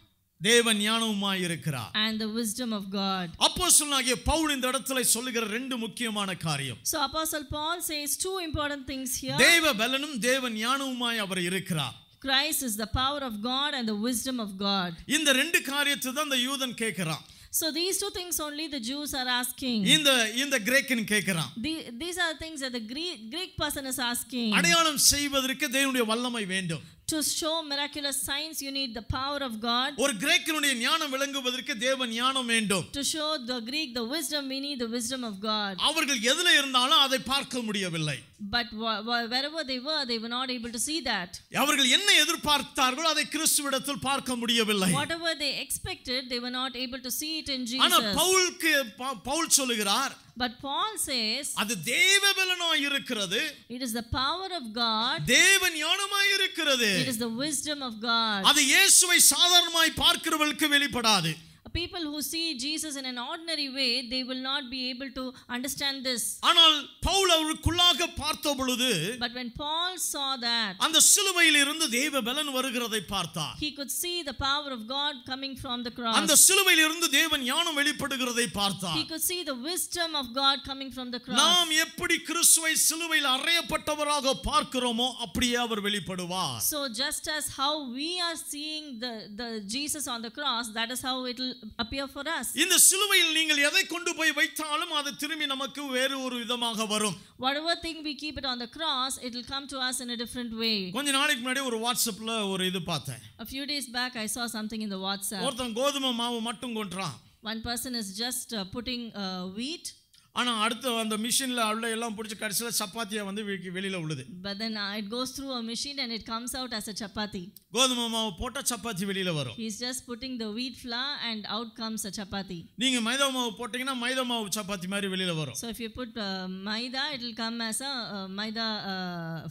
Speaker 1: தேவ ஞானவுமாய் இருக்கிறார்
Speaker 2: and the wisdom of God.
Speaker 1: அப்போ சொன்னாகிய பவுல் இந்த இடத்துல சொல்லுகிற ரெண்டு முக்கியமான காரியம்
Speaker 2: So Apostle Paul says two important things here.
Speaker 1: தேவ பலனும் தேவ ஞானவுமாய் அவர் இருக்கிறார்
Speaker 2: Christ is the power of God and the wisdom of God.
Speaker 1: இந்த ரெண்டு காரியத்தை தான் இந்த யூதன் கேட்கிறான்
Speaker 2: So these two things only the Jews are asking.
Speaker 1: இந்த இந்த கிரேக்கன் கேட்கிறான்
Speaker 2: The- these are things that the Greek, Greek person is asking.
Speaker 1: அடையாளம் செய்வதற்கு தேவனுடைய வல்லமை வேண்டும்
Speaker 2: To show miraculous signs, you need the power of God.
Speaker 1: ஒரு கிரேக்கனுடைய ஞானம் விளங்குவதற்கு தேவ ஞானம் வேண்டும்
Speaker 2: To show the Greek the wisdom, we need the wisdom of God.
Speaker 1: அவர்கள் எதுல இருந்தாலும் அதை பார்க்க முடியவில்லை
Speaker 2: But wh- wh- wherever they were, they were not able to see that.
Speaker 1: அவர்கள் என்ன எதிர்பார்த்தார்களோ அதை கிறிஸ்துவிடத்தில் பார்க்க முடியவில்லை
Speaker 2: Whatever they expected, they were not able to see it in
Speaker 1: ஆனா
Speaker 2: Jesus.
Speaker 1: பவுலுக்கு ப- பவுல் சொல்லுகிறார்
Speaker 2: But Paul says,
Speaker 1: அது தேவ பலனாய் இருக்கிறது.
Speaker 2: It is the power of God,
Speaker 1: தேவ ஞானமாய் இருக்கிறது.
Speaker 2: It is the wisdom of God.
Speaker 1: அது இயேசுவை சாதாரணமாய் பார்க்கிறவர்களுக்கு வெளிப்படாது.
Speaker 2: People who see Jesus in an ordinary way, they will not be able to understand this.
Speaker 1: ஆனால் பவுல் அவருக்குள்ளாக பார்த்த பொழுது
Speaker 2: But when Paul saw that,
Speaker 1: அந்த சிலுவையில் இருந்து தேவ பலன் வருகிறதை பார்த்தார்
Speaker 2: he could see the power of God coming from the
Speaker 1: அந்த
Speaker 2: cross.
Speaker 1: சிலுவையில் இருந்து தேவன் ஞானம் வெளிப்படுகிறதை பார்த்தார்
Speaker 2: He could see the wisdom of God coming from the cross.
Speaker 1: நாம் எப்படி கிறிஸ்துவை சிலுவையில் அறையப்பட்டவராக பார்க்கிறோமோ அப்படியே அவர் வெளிப்படுவார்
Speaker 2: So just as how we are seeing the, the Jesus on the cross, that is how it will appear for us.
Speaker 1: இந்த சிலுவையில் நீங்கள் எதை கொண்டு போய் வைத்தாலும் அது திரும்பி நமக்கு வேறு ஒரு விதமாக வரும்
Speaker 2: Whatever thing we keep it on the cross, it will come to us in a different way.
Speaker 1: கொஞ்ச நாளைக்கு முன்னாடி ஒரு வாட்ஸ்அப்ல ஒரு இது பார்த்தேன்
Speaker 2: A few days back, I saw something in the WhatsApp.
Speaker 1: ஒருத்தன் கோதுமை மாவு மட்டும் கொண்டுறான்
Speaker 2: One person is just uh, putting uh, wheat,
Speaker 1: ஆனா அடுத்து அந்த மிஷின்ல உள்ள எல்லாம் பிடிச்சி கடைசியில் சப்பாத்தியா வந்து வீ- வெளியில
Speaker 2: but then uh, it goes through a machine and it comes out as a chapati.
Speaker 1: கோதுமை மாவு போட்டா சப்பாத்தி வெளியில வரும்
Speaker 2: He's just putting the wheat flour and out comes a chapati.
Speaker 1: நீங்க மைதா மாவு போட்டீங்கன்னா மைதா மாவு சப்பாத்தி மாதிரி வெளியில வரும்
Speaker 2: So if you put uh, maida, it will come as a uh, maida uh,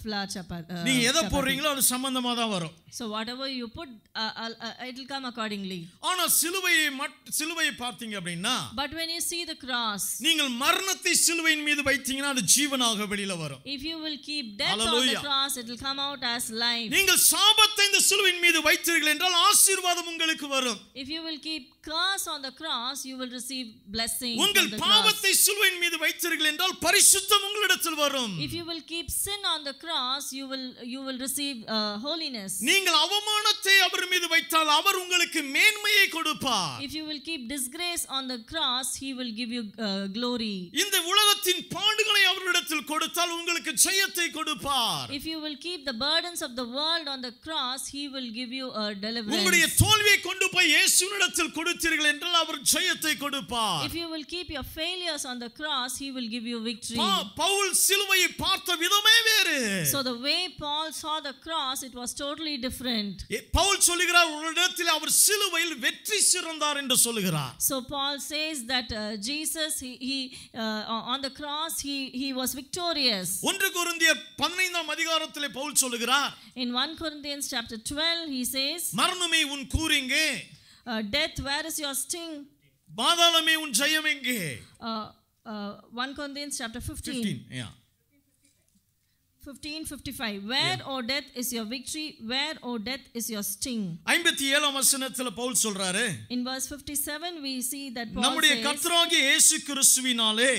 Speaker 2: flour chapati. Uh,
Speaker 1: நீங்க எதை. போடுறீங்களோ அது சம்பந்தமா தான் வரும்
Speaker 2: So whatever you put, uh, uh, uh, it will come accordingly.
Speaker 1: ஆனா சிலுவையை மட் சிலுவையை பார்த்தீங்க அப்படின்னா
Speaker 2: But when you see the cross,
Speaker 1: நீங்கள் மரணத்தை சிலுவையின் மீது வைத்தீங்கன்னா அது ஜீவனாக வெளியில வரும்
Speaker 2: if you will keep death on the
Speaker 1: Hallelujah.
Speaker 2: cross, it will come out as life.
Speaker 1: நீங்கள் சாபத்தை இந்த சிலுவையின் மீது வைத்தீர்கள் என்றால் ஆசீர்வாதம் உங்களுக்கு வரும்
Speaker 2: If you will keep curse on the cross, you will receive blessing from
Speaker 1: உங்கள்
Speaker 2: the cross.
Speaker 1: பாவத்தை சிலுவையின் மீது வைத்தீர்கள் என்றால் பரிசுத்தம் உங்களிடத்தில் வரும்
Speaker 2: If you will keep sin on the cross, you will you will receive uh, holiness.
Speaker 1: நீங்கள் அவமானத்தை அவர் மீது வைத்தால் அவர் உங்களுக்கு மேன்மையை கொடுப்பார்
Speaker 2: If you will keep disgrace on the cross, He will give you uh, glory.
Speaker 1: இந்த உலகத்தின் பாடுகளை அவரிடத்தில் கொடுத்தால் உங்களுக்கு ஜெயத்தை கொடுப்பார்
Speaker 2: If you will keep the burdens of the world on the cross, He will give you a
Speaker 1: உங்களுடைய
Speaker 2: deliverance.
Speaker 1: தோல்வியை கொண்டு போய் இயேசுவினிடத்தில் கொடுத்தீர்கள் என்றால் அவர் ஜெயத்தை கொடுப்பார்
Speaker 2: If you will keep your failures on the cross, He will give you victory.
Speaker 1: பா- பவுல் சிலுவையை பார்த்த விதமே வேறு
Speaker 2: So the way Paul saw the cross, it was totally different.
Speaker 1: எ- பவுல் சொல்லுகிறார் ஒரு இடத்தில் அவர் சிலுவையில் வெற்றி சிறந்தார் என்று சொல்லுகிறார்
Speaker 2: So Paul says that uh, Jesus, he, he uh, on the cross, he, he was victorious.
Speaker 1: ஒன்று கொரிந்தியர் பதினைந்தாம் அதிகாரத்திலே பவுல் சொல்லுகிறார்
Speaker 2: In 1 Corinthians chapter 12, he says,
Speaker 1: மரணமே உன் கூறிங்கே
Speaker 2: uh, Death, where is your sting?
Speaker 1: பாதாளமே உன் ஜெயம் எங்கே
Speaker 2: Uh, uh, 1 Corinthians chapter 15,
Speaker 1: 15 yeah.
Speaker 2: 15 55. Where, O death, is your victory? Where, O death, is your sting?
Speaker 1: ஐம்பத்தி ஏழாம் வசனத்துல பவுல் சொல்றாரு
Speaker 2: In verse 57, we see that Paul
Speaker 1: நம்முடைய
Speaker 2: says,
Speaker 1: கர்த்தராகிய இயேசு கிறிஸ்துவினாலே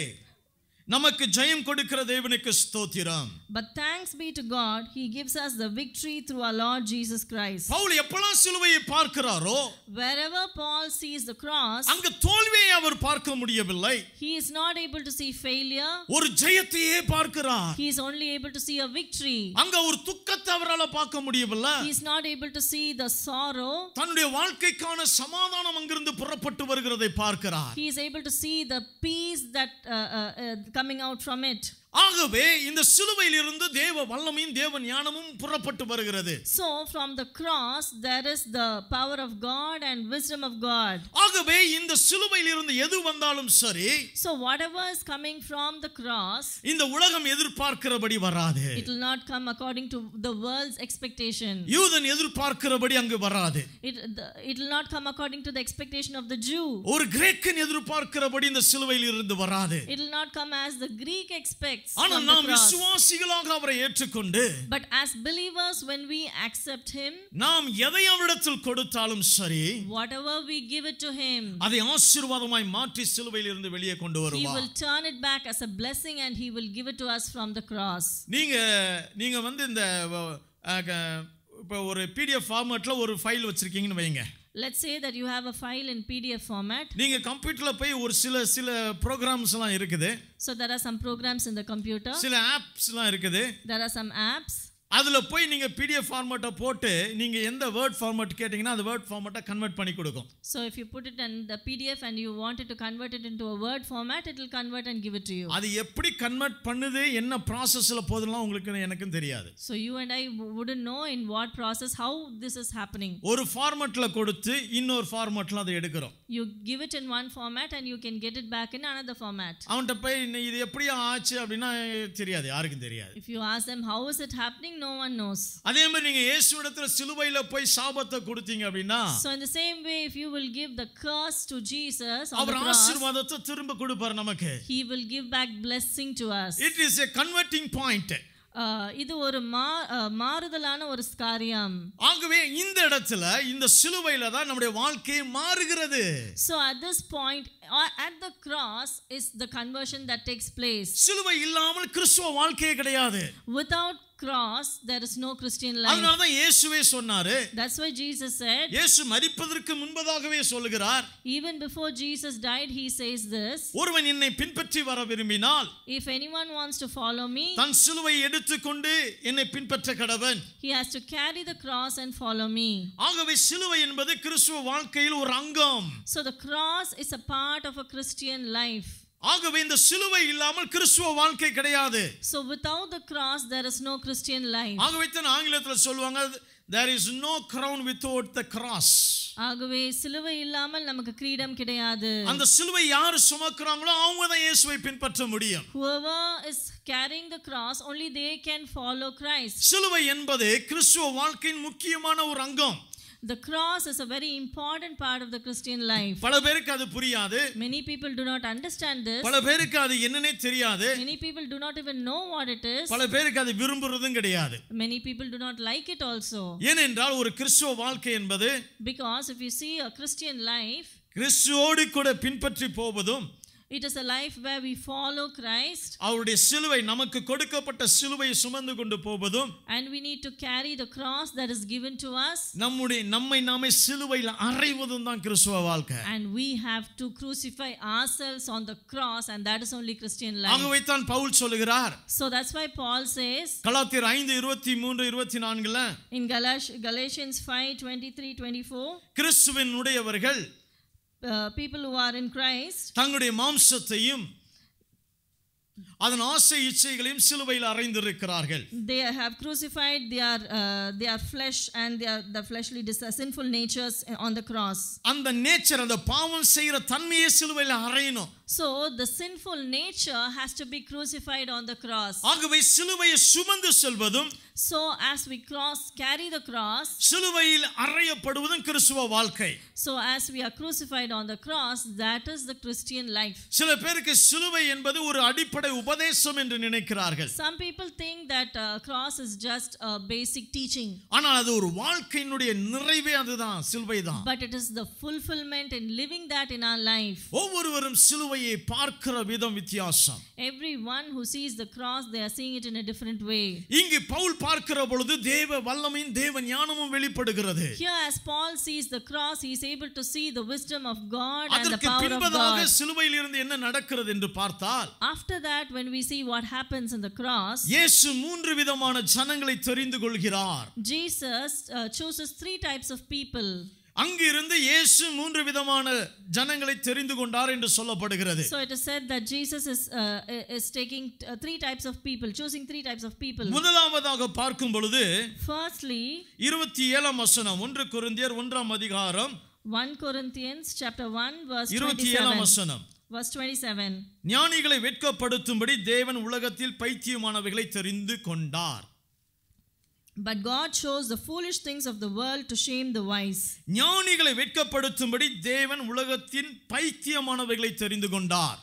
Speaker 1: நமக்கு ஜெயம் கொடுக்கிற தேவனுக்கு ஸ்தோத்திரம்
Speaker 2: But thanks be to God, He gives us the victory through our Lord Jesus Christ.
Speaker 1: Pavul எப்பெல்லாம் சிலுவையை பார்க்கிறாரோ
Speaker 2: Wherever Paul sees the cross,
Speaker 1: அங்கு தோல்வியை அவர் பார்க்க முடியவில்லை
Speaker 2: he is not able to see failure,
Speaker 1: ஒரு ஜெயத்தையே பார்க்கிறார்
Speaker 2: he is only able to see a victory.
Speaker 1: அங்க ஒரு துக்கத்தை அவரால் பார்க்க முடியவில்லை
Speaker 2: He is not able to see the sorrow,
Speaker 1: தன்னுடைய வாழ்க்கைக்கான சமாதானம் அங்கிருந்து புறப்பட்டு வருகிறதை பார்க்கிறார்
Speaker 2: he is able to see the peace that uh, uh, uh, coming out from it.
Speaker 1: ஆகவே இந்த சிலுவையில் இருந்து தேவ வல்லமையும் தேவ ஞானமும் புறப்பட்டு வருகிறது
Speaker 2: So, from the cross, there is the power of God and wisdom of God.
Speaker 1: ஆகவே இந்த சிலுவையில் இருந்து எது வந்தாலும் சரி
Speaker 2: So, whatever is coming from the cross,
Speaker 1: இந்த உலகம் எதிர்பார்க்கிறபடி வராது
Speaker 2: it will not come according to the world's expectation.
Speaker 1: யூதன் எதிர்பார்க்கிறபடி அங்கு வராது
Speaker 2: It, the, it will not come according to the expectation of the Jew.
Speaker 1: ஒரு கிரேக்கன் எதிர்பார்க்கிறபடி இந்த சிலுவையில் இருந்து வராது
Speaker 2: It will not come as the Greek expects the
Speaker 1: நாம். விசுவாசிகளாக அவரை ஏற்றுக்கொண்டு
Speaker 2: But as believers, when we accept Him,
Speaker 1: நாம் எதை அவரிடத்தில் கொடுத்தாலும் சரி
Speaker 2: whatever we give it to Him,
Speaker 1: அதை ஆசீர்வாதமாய் மாற்றி சிலுவையில் இருந்து வெளியே கொண்டு
Speaker 2: He
Speaker 1: வருவார்
Speaker 2: will turn it back as a blessing and He will give it to us from the cross.
Speaker 1: நீங்க நீங்க வந்து இந்த இப்போ ஒரு பிடிஎஃப் ஃபார்மேட்ல ஒரு ஃபைல் வச்சிருக்கீங்கன்னு வைங்க
Speaker 2: Let's say that you have a file in PDF format.
Speaker 1: நீங்க கம்ப்யூட்டர்ல போய் ஒரு சில சில ப்ரோக்ராம்ஸ் எல்லாம் இருக்குது
Speaker 2: So there are some programs in the computer,
Speaker 1: சில ஆப்ஸ்லாம் இருக்குது
Speaker 2: there are some apps.
Speaker 1: அதுல போய் நீங்க பிடிஎஃப் ஃபார்மேட்டை போட்டு நீங்க எந்த வேர்ட் ஃபார்மேட் கேட்டிங்கன்னா அந்த வேர்ட் ஃபார்மேட்டை கன்வெர்ட் பண்ணி கொடுக்கும்
Speaker 2: So if you put it in the PDF and you wanted to convert it into a Word format, it will convert and give it to you.
Speaker 1: அது எப்படி convert பண்ணுது என்ன ப்ராசஸ்ல போதெல்லாம் உங்களுக்கு எனக்கும் தெரியாது
Speaker 2: So you and I w- wouldn't know in what process how this is happening.
Speaker 1: ஒரு ஃபார்மேட்ல கொடுத்து இன்னொரு ஃபார்மேட்ல அதை எடுக்கிறோம்
Speaker 2: You give it in one format and you can get it back in another format.
Speaker 1: அவன்கிட்ட போய் "நீ இது எப்படி ஆச்சு அப்படின்னா தெரியாது யாருக்கும் தெரியாது
Speaker 2: If you ask them how is it happening, no one knows.
Speaker 1: அதே மாதிரி நீங்க இயேசுவிடத்துல சிலுவையில போய் சாபத்தை கொடுத்தீங்க அப்படின்னா
Speaker 2: So in the same way, if you will give the curse to Jesus
Speaker 1: அவர் ஆசீர்வாதத்தை திரும்ப கொடுப்பார் நமக்கு
Speaker 2: He will give back blessing to us.
Speaker 1: Is a converting point
Speaker 2: Uh, இது ஒரு uh, மாறுதலான ஒரு காரியம்
Speaker 1: ஆகவே இந்த இடத்துல இந்த சிலுவையில தான் நம்முடைய வாழ்க்கை மாறுகிறது
Speaker 2: So at this point, uh, at the cross is the conversion that takes place.
Speaker 1: சிலுவை இல்லாமல் கிறிஸ்துவ வாழ்க்கையே கிடையாது
Speaker 2: Without cross, there is no Christian life.
Speaker 1: அதனால தான் இயேசுவே சொன்னாரு
Speaker 2: That's why Jesus said,
Speaker 1: இயேசு மரிப்பதற்கு முன்பதாகவே சொல்லுகிறார்
Speaker 2: even before Jesus died, he says this
Speaker 1: ஒருவன் என்னை பின்பற்றி வர விரும்பினால்
Speaker 2: If anyone wants to follow me,
Speaker 1: தன் சிலுவை எடுத்துக்கொண்டு என்னை பின்பற்ற கடவன்
Speaker 2: he has to carry the cross and follow me.
Speaker 1: ஆகவே சிலுவை என்பது கிறிஸ்துவ வாழ்க்கையில் ஒரு அங்கம்
Speaker 2: So the cross is a part of a Christian life.
Speaker 1: ஆகவே இந்த சிலுவை இல்லாமல் கிறிஸ்துவ வாழ்க்கை கிடையாது.
Speaker 2: So without the cross, there is no Christian life.
Speaker 1: ஆகவே தான் ஆங்கிலத்தில் சொல்லுவாங்க there is no crown without the cross.
Speaker 2: ஆகவே சிலுவை இல்லாமல் நமக்கு கிரீடம் கிடையாது.
Speaker 1: அந்த சிலுவை யார் சுமக்கிறாங்களோ அவங்க தான் இயேசுவை பின்பற்ற முடியும்.
Speaker 2: Whoever is carrying the cross, only they can follow Christ.
Speaker 1: சிலுவை என்பது கிறிஸ்துவ வாழ்க்கையின் முக்கியமான ஒரு அங்கம்.
Speaker 2: The cross is a very important part of the Christian life.
Speaker 1: பல பேருக்கு அது புரியாது
Speaker 2: Many people do not understand this.
Speaker 1: பல பேருக்கு அது என்னன்னே தெரியாது
Speaker 2: Many people do not even know what it is.
Speaker 1: பல பேருக்கு அது விரும்புறதும் கிடையாது
Speaker 2: Many people do not like it also.
Speaker 1: ஏனென்றால் ஒரு கிறிஸ்துவ வாழ்க்கை என்பது
Speaker 2: Because if you see a Christian life,
Speaker 1: கிறிஸ்துவோடு கூட பின்பற்றி போவதும்
Speaker 2: it is a life where we follow Christ
Speaker 1: அவருடைய சிலுவை நமக்கு கொடுக்கப்பட்ட சிலுவை சுமந்து கொண்டு போவதும்
Speaker 2: and we need to carry the cross that is given to us
Speaker 1: நம்முடைய நம்மை நாமே சிலுவையில் அறைவதும் தான் கிறிஸ்துவ வாழ்க்கை
Speaker 2: and we have to crucify ourselves on the cross and that is only Christian life.
Speaker 1: ஆகவே தான் பவுல் சொல்லுகிறார்
Speaker 2: So that's why Paul says
Speaker 1: கலாத்தியர் ஐந்து இருபத்தி மூன்று இருபத்தி நான்குல
Speaker 2: in Galat- Galatians 5 23 24,
Speaker 1: கிறிஸ்துவின் உடையவர்கள்
Speaker 2: uh, people who are in Christ,
Speaker 1: தங்களுடைய மாம்சத்தையும் அதன் ஆசை இச்சைகளையும் சிலுவையில் அறைந்திருக்கிறார்கள்
Speaker 2: they have crucified their, uh, their flesh and their the fleshly dis- sinful natures on the cross.
Speaker 1: அந்த நேச்சர் அந்த பாவம் செய்யற தன்மையை சிலுவையில் அறையணும்
Speaker 2: So the sinful nature has to be crucified on the cross.
Speaker 1: ஆகவே சிலுவையை சுமந்து செல்வதும்
Speaker 2: So as we cross, carry the cross,
Speaker 1: சிலுவையில் அறையப்படுவதும் கிறிஸ்துவ வாழ்க்கை
Speaker 2: so as we are crucified on the cross, that is the Christian life.
Speaker 1: சில பேருக்கு சிலுவை என்பது ஒரு அடிப்படை உபதேசம் என்று நினைக்கிறார்கள்
Speaker 2: Some people think that uh, cross is just a basic teaching,
Speaker 1: ஆனால் அது ஒரு வாழ்க்கையினுடைய நிறைவே அதுதான் சிலுவை தான்
Speaker 2: but it is the fulfillment in living that in our life.
Speaker 1: ஒவ்வொருவரும் சிலுவையை பார்க்கிற விதம் வித்தியாசம்
Speaker 2: Everyone who sees the cross, they are seeing it in a different way.
Speaker 1: இங்கு பவுல் பார்க்கிற பொழுது தேவ வல்லமையும் தேவ ஞானமும் வெளிப்படுகிறது
Speaker 2: Here, as Paul sees the cross, he is able to see the wisdom of God and the
Speaker 1: அதற்கு
Speaker 2: power of
Speaker 1: பின்பதாக
Speaker 2: God.
Speaker 1: சிலுவையில் இருந்து என்ன நடக்கிறது என்று பார்த்தால்
Speaker 2: After that, when we see what happens in the cross,
Speaker 1: இயேசு மூன்று விதமான ஜனங்களை தெரிந்து கொள்கிறார்
Speaker 2: Jesus uh, chooses three types of people.
Speaker 1: அங்கிருந்து இயேசு மூன்று விதமான ஜனங்களை தெரிந்து கொண்டார் என்று சொல்லப்படுகிறது
Speaker 2: So it is said that Jesus is uh, is taking uh, three types of people, choosing three types of people.
Speaker 1: முதலாவதாக பார்க்கும் பொழுது
Speaker 2: Firstly,
Speaker 1: இருபத்தி ஏழாம் வசனம் ஒன்று கொரிந்தியர் ஒன்றாம் அதிகாரம்
Speaker 2: 1 Corinthians chapter 1 verse
Speaker 1: இருபத்தி ஏழாம்
Speaker 2: 27.
Speaker 1: வசனம்
Speaker 2: Verse 27.
Speaker 1: ஞானிகளை வெட்கப்படுத்தும்படி தேவன் உலகத்தில் பைத்தியமானவைகளை தெரிந்து கொண்டார்
Speaker 2: But God chose the foolish things of the world to shame the wise.
Speaker 1: ஞானிகளை வெட்கப்படுத்தும்படி தேவன் உலகத்தின் பைத்தியமானவைகளை தெரிந்து கொண்டார்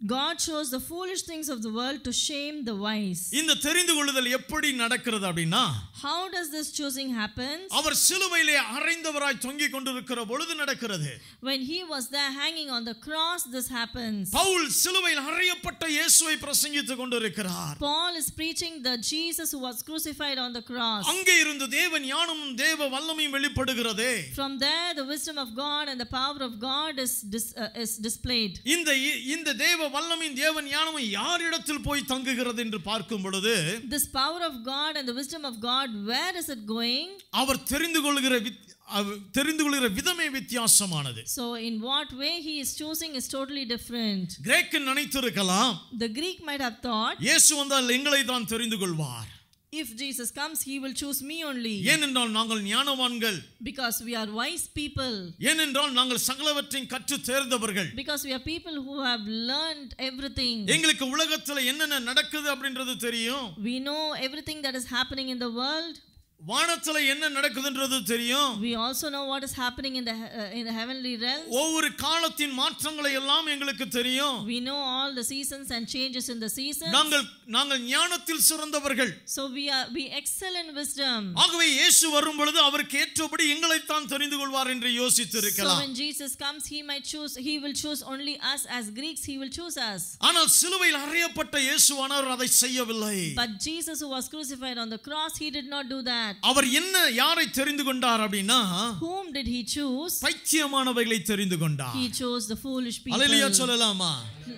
Speaker 2: God chose the foolish things of the world to shame the wise.
Speaker 1: இந்த தெரிந்து கொள்ளுதல் எப்படி நடக்கிறது அப்படின்னா
Speaker 2: How does this choosing happen?
Speaker 1: அவர் சிலுவையிலே அறைந்தவராய் தொங்கிக் கொண்டிருக்கிற பொழுது நடக்கிறது
Speaker 2: When he was there hanging on the cross, this happens.
Speaker 1: Pavul சிலுவையில் அறையப்பட்ட இயேசுவை பிரசங்கித்துக் கொண்டிருக்கிறார்
Speaker 2: Paul is preaching the Jesus who was crucified on the cross.
Speaker 1: அங்கே இருந்து தேவ ஞானமும் தேவ வல்லமையும் வெளிப்படுகிறதே
Speaker 2: From there, the wisdom of God and the power of God is, dis, uh, is displayed.
Speaker 1: இந்த இந்த தேவ வல்லமையும் தேவ ஞானமும் யாரிடத்தில் போய் தங்குகிறது என்று பார்க்கும் பொழுது
Speaker 2: This power of God and the wisdom of God, where is it going?
Speaker 1: அவர் தெரிந்து கொள்கிற வித்- அவர் தெரிந்து கொள்கிற விதமே வித்தியாசமானது
Speaker 2: So, in what way he is choosing is totally different.
Speaker 1: கிரேக்கன் நினைத்திருக்கலாம்
Speaker 2: The Greek might have thought,
Speaker 1: இயேசு வந்தால் எங்களை தான் தெரிந்து கொள்வார்
Speaker 2: if Jesus comes, he will choose me only.
Speaker 1: ஏனென்றால் நாங்கள் ஞானவான்கள்
Speaker 2: Because we are wise people.
Speaker 1: ஏனென்றால் நாங்கள் சகலவற்றையும் கற்று தேர்ந்தவர்கள்
Speaker 2: Because we are people who have learned everything.
Speaker 1: எங்களுக்கு உலகத்துல என்னென்ன நடக்குது அப்படின்றது தெரியும்
Speaker 2: We know everything that is happening in the world.
Speaker 1: வானத்துல என்ன நடக்குதுன்றது தெரியும்
Speaker 2: We also know what is happening in the he- uh, in the heavenly realm.
Speaker 1: ஒவ்வொரு காலத்தின் மாற்றங்களை எல்லாம் எங்களுக்கு தெரியும்
Speaker 2: We know all the seasons and changes in the seasons.
Speaker 1: நாங்கள் நாங்கள் ஞானத்தில் சிறந்தவர்கள்
Speaker 2: So we are we excel in wisdom.
Speaker 1: ஆகவே இயேசு வரும் பொழுது அவருக்கு ஏற்றபடி எங்களைத்தான் தெரிந்து கொள்வார் என்று யோசித்து
Speaker 2: So
Speaker 1: இருக்கலாம்
Speaker 2: when Jesus comes, he might choose. He will choose only us as Greeks. He will choose us.
Speaker 1: ஆனால் சிலுவையில் அறையப்பட்ட இயேசுவானவர் அதை செய்யவில்லை
Speaker 2: But Jesus, who was crucified on the cross, he did not do that.
Speaker 1: அவர் என்ன யாரை தெரிந்து கொண்டார் அப்படின்னா
Speaker 2: Whom did he choose?
Speaker 1: பைத்தியமானவைகளை தெரிந்து கொண்டார்
Speaker 2: He chose the foolish people.
Speaker 1: அலையிலியா சொல்லலாமா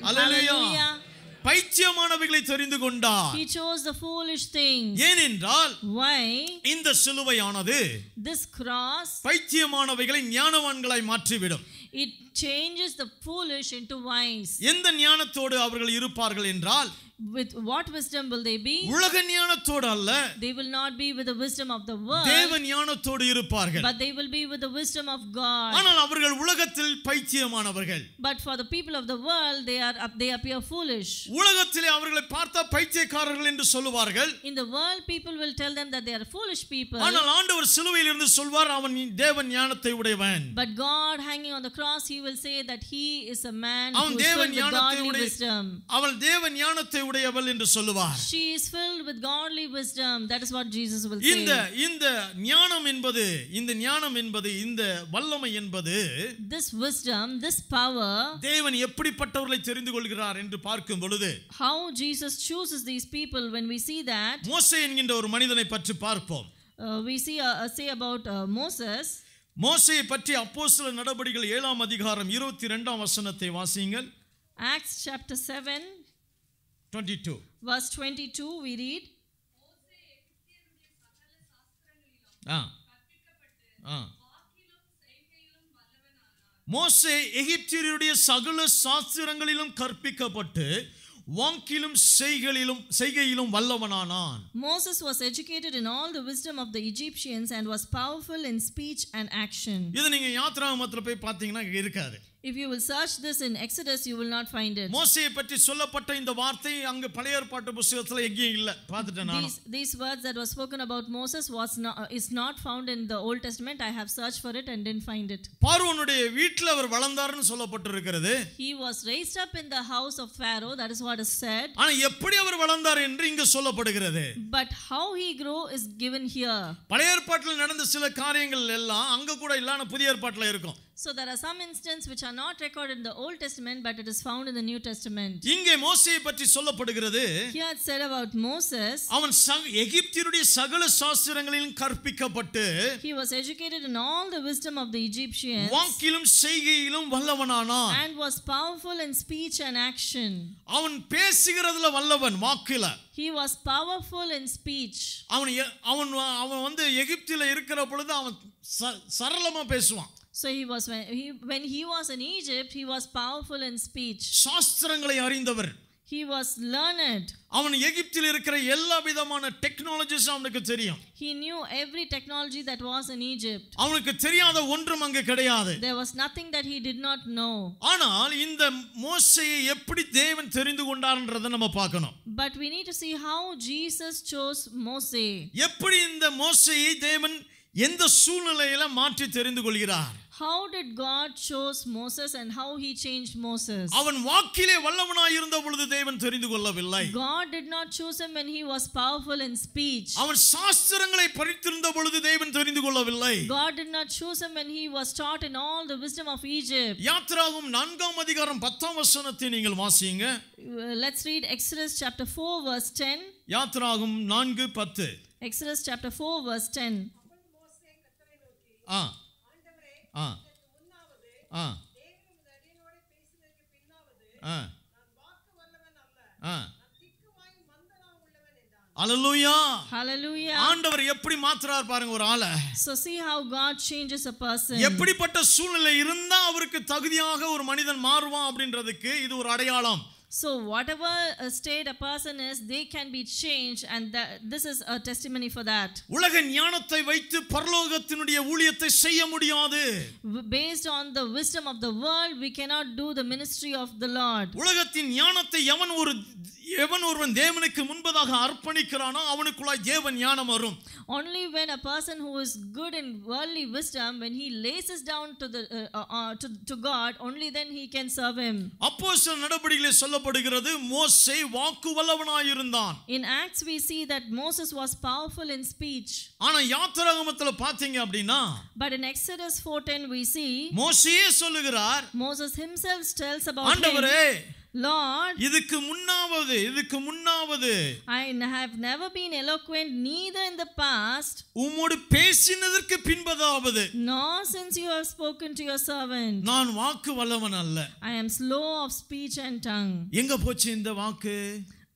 Speaker 2: Hallelujah.
Speaker 1: பைத்தியமானவைகளை தெரிந்து கொண்டார்
Speaker 2: He chose the foolish things.
Speaker 1: ஏனென்றால்
Speaker 2: Why?
Speaker 1: இந்த சிலுவையானது
Speaker 2: This cross,
Speaker 1: பைத்தியமானவைகளை ஞானவான்களாய் மாற்றிவிடும்
Speaker 2: it changes the foolish into wise.
Speaker 1: எந்த ஞானத்தோடு அவர்கள் இருப்பார்கள் என்றால்
Speaker 2: With what wisdom will they be?
Speaker 1: உலக ஞானத்தோடு அல்ல
Speaker 2: They will not be with the wisdom of the world,
Speaker 1: தேவ ஞானத்தோடு இருப்பார்கள்
Speaker 2: but they will be with the wisdom of God.
Speaker 1: ஆனால் அவர்கள் உலகத்தில் பைத்தியமானவர்கள்
Speaker 2: But for the people of the world, they are they appear foolish.
Speaker 1: உலகத்திலே அவர்களை பார்த்தா பைத்தியக்காரர்கள் என்று சொல்லுவார்கள்
Speaker 2: In the world, people will tell them that they are foolish people.
Speaker 1: ஆனால் ஆண்டவர் சிலுவையில் இருந்து சொல்வார் அவன் தேவன் ஞானத்தை உடையவன்
Speaker 2: But God, hanging on the cross, He will say that He is a man
Speaker 1: அவன்
Speaker 2: who is
Speaker 1: தேவன்
Speaker 2: filled with
Speaker 1: ஞானத்தை
Speaker 2: godly
Speaker 1: உடைய
Speaker 2: wisdom.
Speaker 1: அவள் தேவ ஞானத்தை உடையவள் என்று சொல்லுவார்
Speaker 2: She is filled with godly wisdom. That is what Jesus will
Speaker 1: இந்த
Speaker 2: say.
Speaker 1: இந்த ஞானம் என்பது இந்த ஞானம் என்பது இந்த வல்லமை என்பது
Speaker 2: This wisdom, this power,
Speaker 1: தேவன் எப்படிப்பட்டவர்களை தெரிந்து கொள்கிறார் என்று பார்க்கும் பொழுது
Speaker 2: how Jesus chooses these people, when we see that,
Speaker 1: மோசே என்கின்ற ஒரு மனிதனை பற்றி பார்ப்போம்
Speaker 2: uh, we see uh, uh, say about uh, Moses.
Speaker 1: மோசையை பற்றி அப்போஸ்தல நடபடிகள் ஏழாம் அதிகாரம் இருபத்தி ரெண்டாம் வசனத்தை வாசியுங்கள்.
Speaker 2: Acts chapter 7,
Speaker 1: twenty two
Speaker 2: verse 22, we read,
Speaker 1: ah. Ah. மோசே எகிப்தியருடைய சகல சாஸ்திரங்களிலும் கற்பிக்கப்பட்டு வாக்கிலும் செய்களிலும் செய்கையிலும் வல்லவனானான்
Speaker 2: Moses was educated in all the wisdom of the Egyptians and was powerful in speech and action.
Speaker 1: இது நீங்க யாத்ராகமத்துல போய் பார்த்தீங்கன்னா இங்க இருக்காது
Speaker 2: If you will search this in Exodus, you will not find it.
Speaker 1: மோசையை பற்றி சொல்லப்பட்ட இந்த வார்த்தை அங்க பழைய ஏற்பாட்டு புஸ்தகத்துல எங்கேயும் இல்ல பார்த்துட்டேன் நானும்
Speaker 2: These, these words that were spoken about Moses was not, uh, is not found in the Old Testament. I have searched for it and didn't find it.
Speaker 1: பார்வோனுடைய வீட்டில் அவர் வளர்ந்தாருன்னு சொல்லப்பட்டிருக்கிறது
Speaker 2: He was raised up in the house of Pharaoh, that is what is said.
Speaker 1: ஆனா எப்படி அவர் வளர்ந்தார் என்று இங்க சொல்லப்படுகிறது
Speaker 2: But how he grew is given here.
Speaker 1: பழைய ஏற்பாட்டில் நடந்த சில காரியங்கள் எல்லாம் அங்க கூட இல்லாம புதிய ஏற்பாட்டில் இருக்கும்
Speaker 2: So there are some instances which are not recorded in the Old Testament, but it is found in the New Testament.
Speaker 1: இங்கே மோசையை பற்றி சொல்லப்படுகிறது
Speaker 2: Here it said about Moses,
Speaker 1: அவன் சக- எகிப்தியருடைய சகல சாஸ்திரங்களிலும் கற்பிக்கப்பட்டு
Speaker 2: he was educated in all the wisdom of the Egyptians
Speaker 1: வாக்கிலும் செய்கையிலும் வல்லவனானான்
Speaker 2: and was powerful in speech and action.
Speaker 1: அவன் பேசுகிறதுல வல்லவன் வாக்குல
Speaker 2: He was powerful in speech.
Speaker 1: அவன் எ- அவன் வ- அவன் வந்து எகிப்தில இருக்கிற பொழுது அவன் ச- சரளமா பேசுவான்
Speaker 2: So he was when he when he was in Egypt, he was powerful in speech.
Speaker 1: சாஸ்திரங்களை அறிந்தவர்
Speaker 2: He was learned.
Speaker 1: அவன் எகிப்தில் இருக்கிற எல்லா விதமான டெக்னாலஜிஸ் அவனுக்கு தெரியும்
Speaker 2: He knew every technology that was in Egypt.
Speaker 1: அவனுக்கு தெரியாத ஒன்றும் அங்கு கிடையாது
Speaker 2: There was nothing that he did not know.
Speaker 1: ஆனால் இந்த மோசையை எப்படி தேவன் தெரிந்து கொண்டார்ன்றதை நம்ம பார்க்கணும்
Speaker 2: But we need to see how Jesus chose Moses.
Speaker 1: எப்படி இந்த மோசையை தேவன் எந்த சூழ்நிலையில மாற்றி தெரிந்து கொள்கிறார்
Speaker 2: How did God chose Moses and how he changed Moses?
Speaker 1: அவன் வாக்கிலே வல்லவனாய் இருந்த பொழுது தேவன் தெரிந்து கொள்ளவில்லை
Speaker 2: God did not choose him when he was powerful in speech.
Speaker 1: அவன் சாஸ்திரங்களை படித்திருந்த பொழுது தேவன் தெரிந்து கொள்ளவில்லை
Speaker 2: God did not choose him when he was taught in all the wisdom of Egypt.
Speaker 1: யாத்ராகும் நான்காம் அதிகாரம் பத்தாம் வசனத்தை நீங்கள் வாசியுங்க
Speaker 2: Uh, Let's read Exodus chapter 4, verse 10.
Speaker 1: யாத்ராகும் நான்கு பத்து
Speaker 2: Exodus chapter 4, verse 10.
Speaker 1: ஆ. ஆ. ஆ. ஆ. ஆ. அல்லேலூயா
Speaker 2: Hallelujah.
Speaker 1: ஆண்டவர் எப்படி மாத்துறார் பாருங்க ஒரு ஆளை.
Speaker 2: So, see how God changes a person.
Speaker 1: எப்படிப்பட்ட சூழ்நிலை இருந்தா அவருக்கு தகுதியாக ஒரு மனிதன் மாறுவான் அப்படின்றதுக்கு இது ஒரு அடையாளம்.
Speaker 2: So, whatever uh, state a person is, they can be changed, and that, this is a testimony for that.
Speaker 1: உலக ஞானத்தை வைத்து பரலோகத்தினுடைய ஊழியத்தை செய்ய முடியாது
Speaker 2: W- Based on the wisdom of the world, we cannot do the ministry of the Lord.
Speaker 1: உலகத்தின் ஞானத்தை எவன் ஒரு எவன் ஒருவன் தேவனுக்கு முன்பதாக அர்ப்பணிக்கிறானோ அவனுக்குள்ளாய் தேவன் ஞானம் வரும்
Speaker 2: Only when a person who is good in worldly wisdom, when he lays this down to the uh, uh, uh, to, to God, only then he can serve Him.
Speaker 1: அப்போஸ்தலர் நடபடிகளே சொல்லப்படுகிறது மோசே வாக்கு வல்லவனாயிருந்தான்
Speaker 2: In Acts, we see that Moses was powerful in speech,
Speaker 1: ஆனா யாத்திராகமத்துல பாத்தீங்க அப்படின்னா
Speaker 2: but in Exodus 4:10, we see
Speaker 1: மோசையே சொல்லுகிறார்
Speaker 2: Moses himself tells about him,
Speaker 1: ஆண்டவரே
Speaker 2: Lord,
Speaker 1: இதுக்கு முன்னாவது இதுக்கு முன்னாவது
Speaker 2: I n- have never been eloquent neither in the past
Speaker 1: உம்மோடு பேசினதற்கு பின்பதாவது
Speaker 2: nor since you have spoken to your servant.
Speaker 1: நான் வாக்கு வல்லவன் அல்ல
Speaker 2: I am slow of speech and tongue.
Speaker 1: எங்க போச்சு இந்த வாக்கு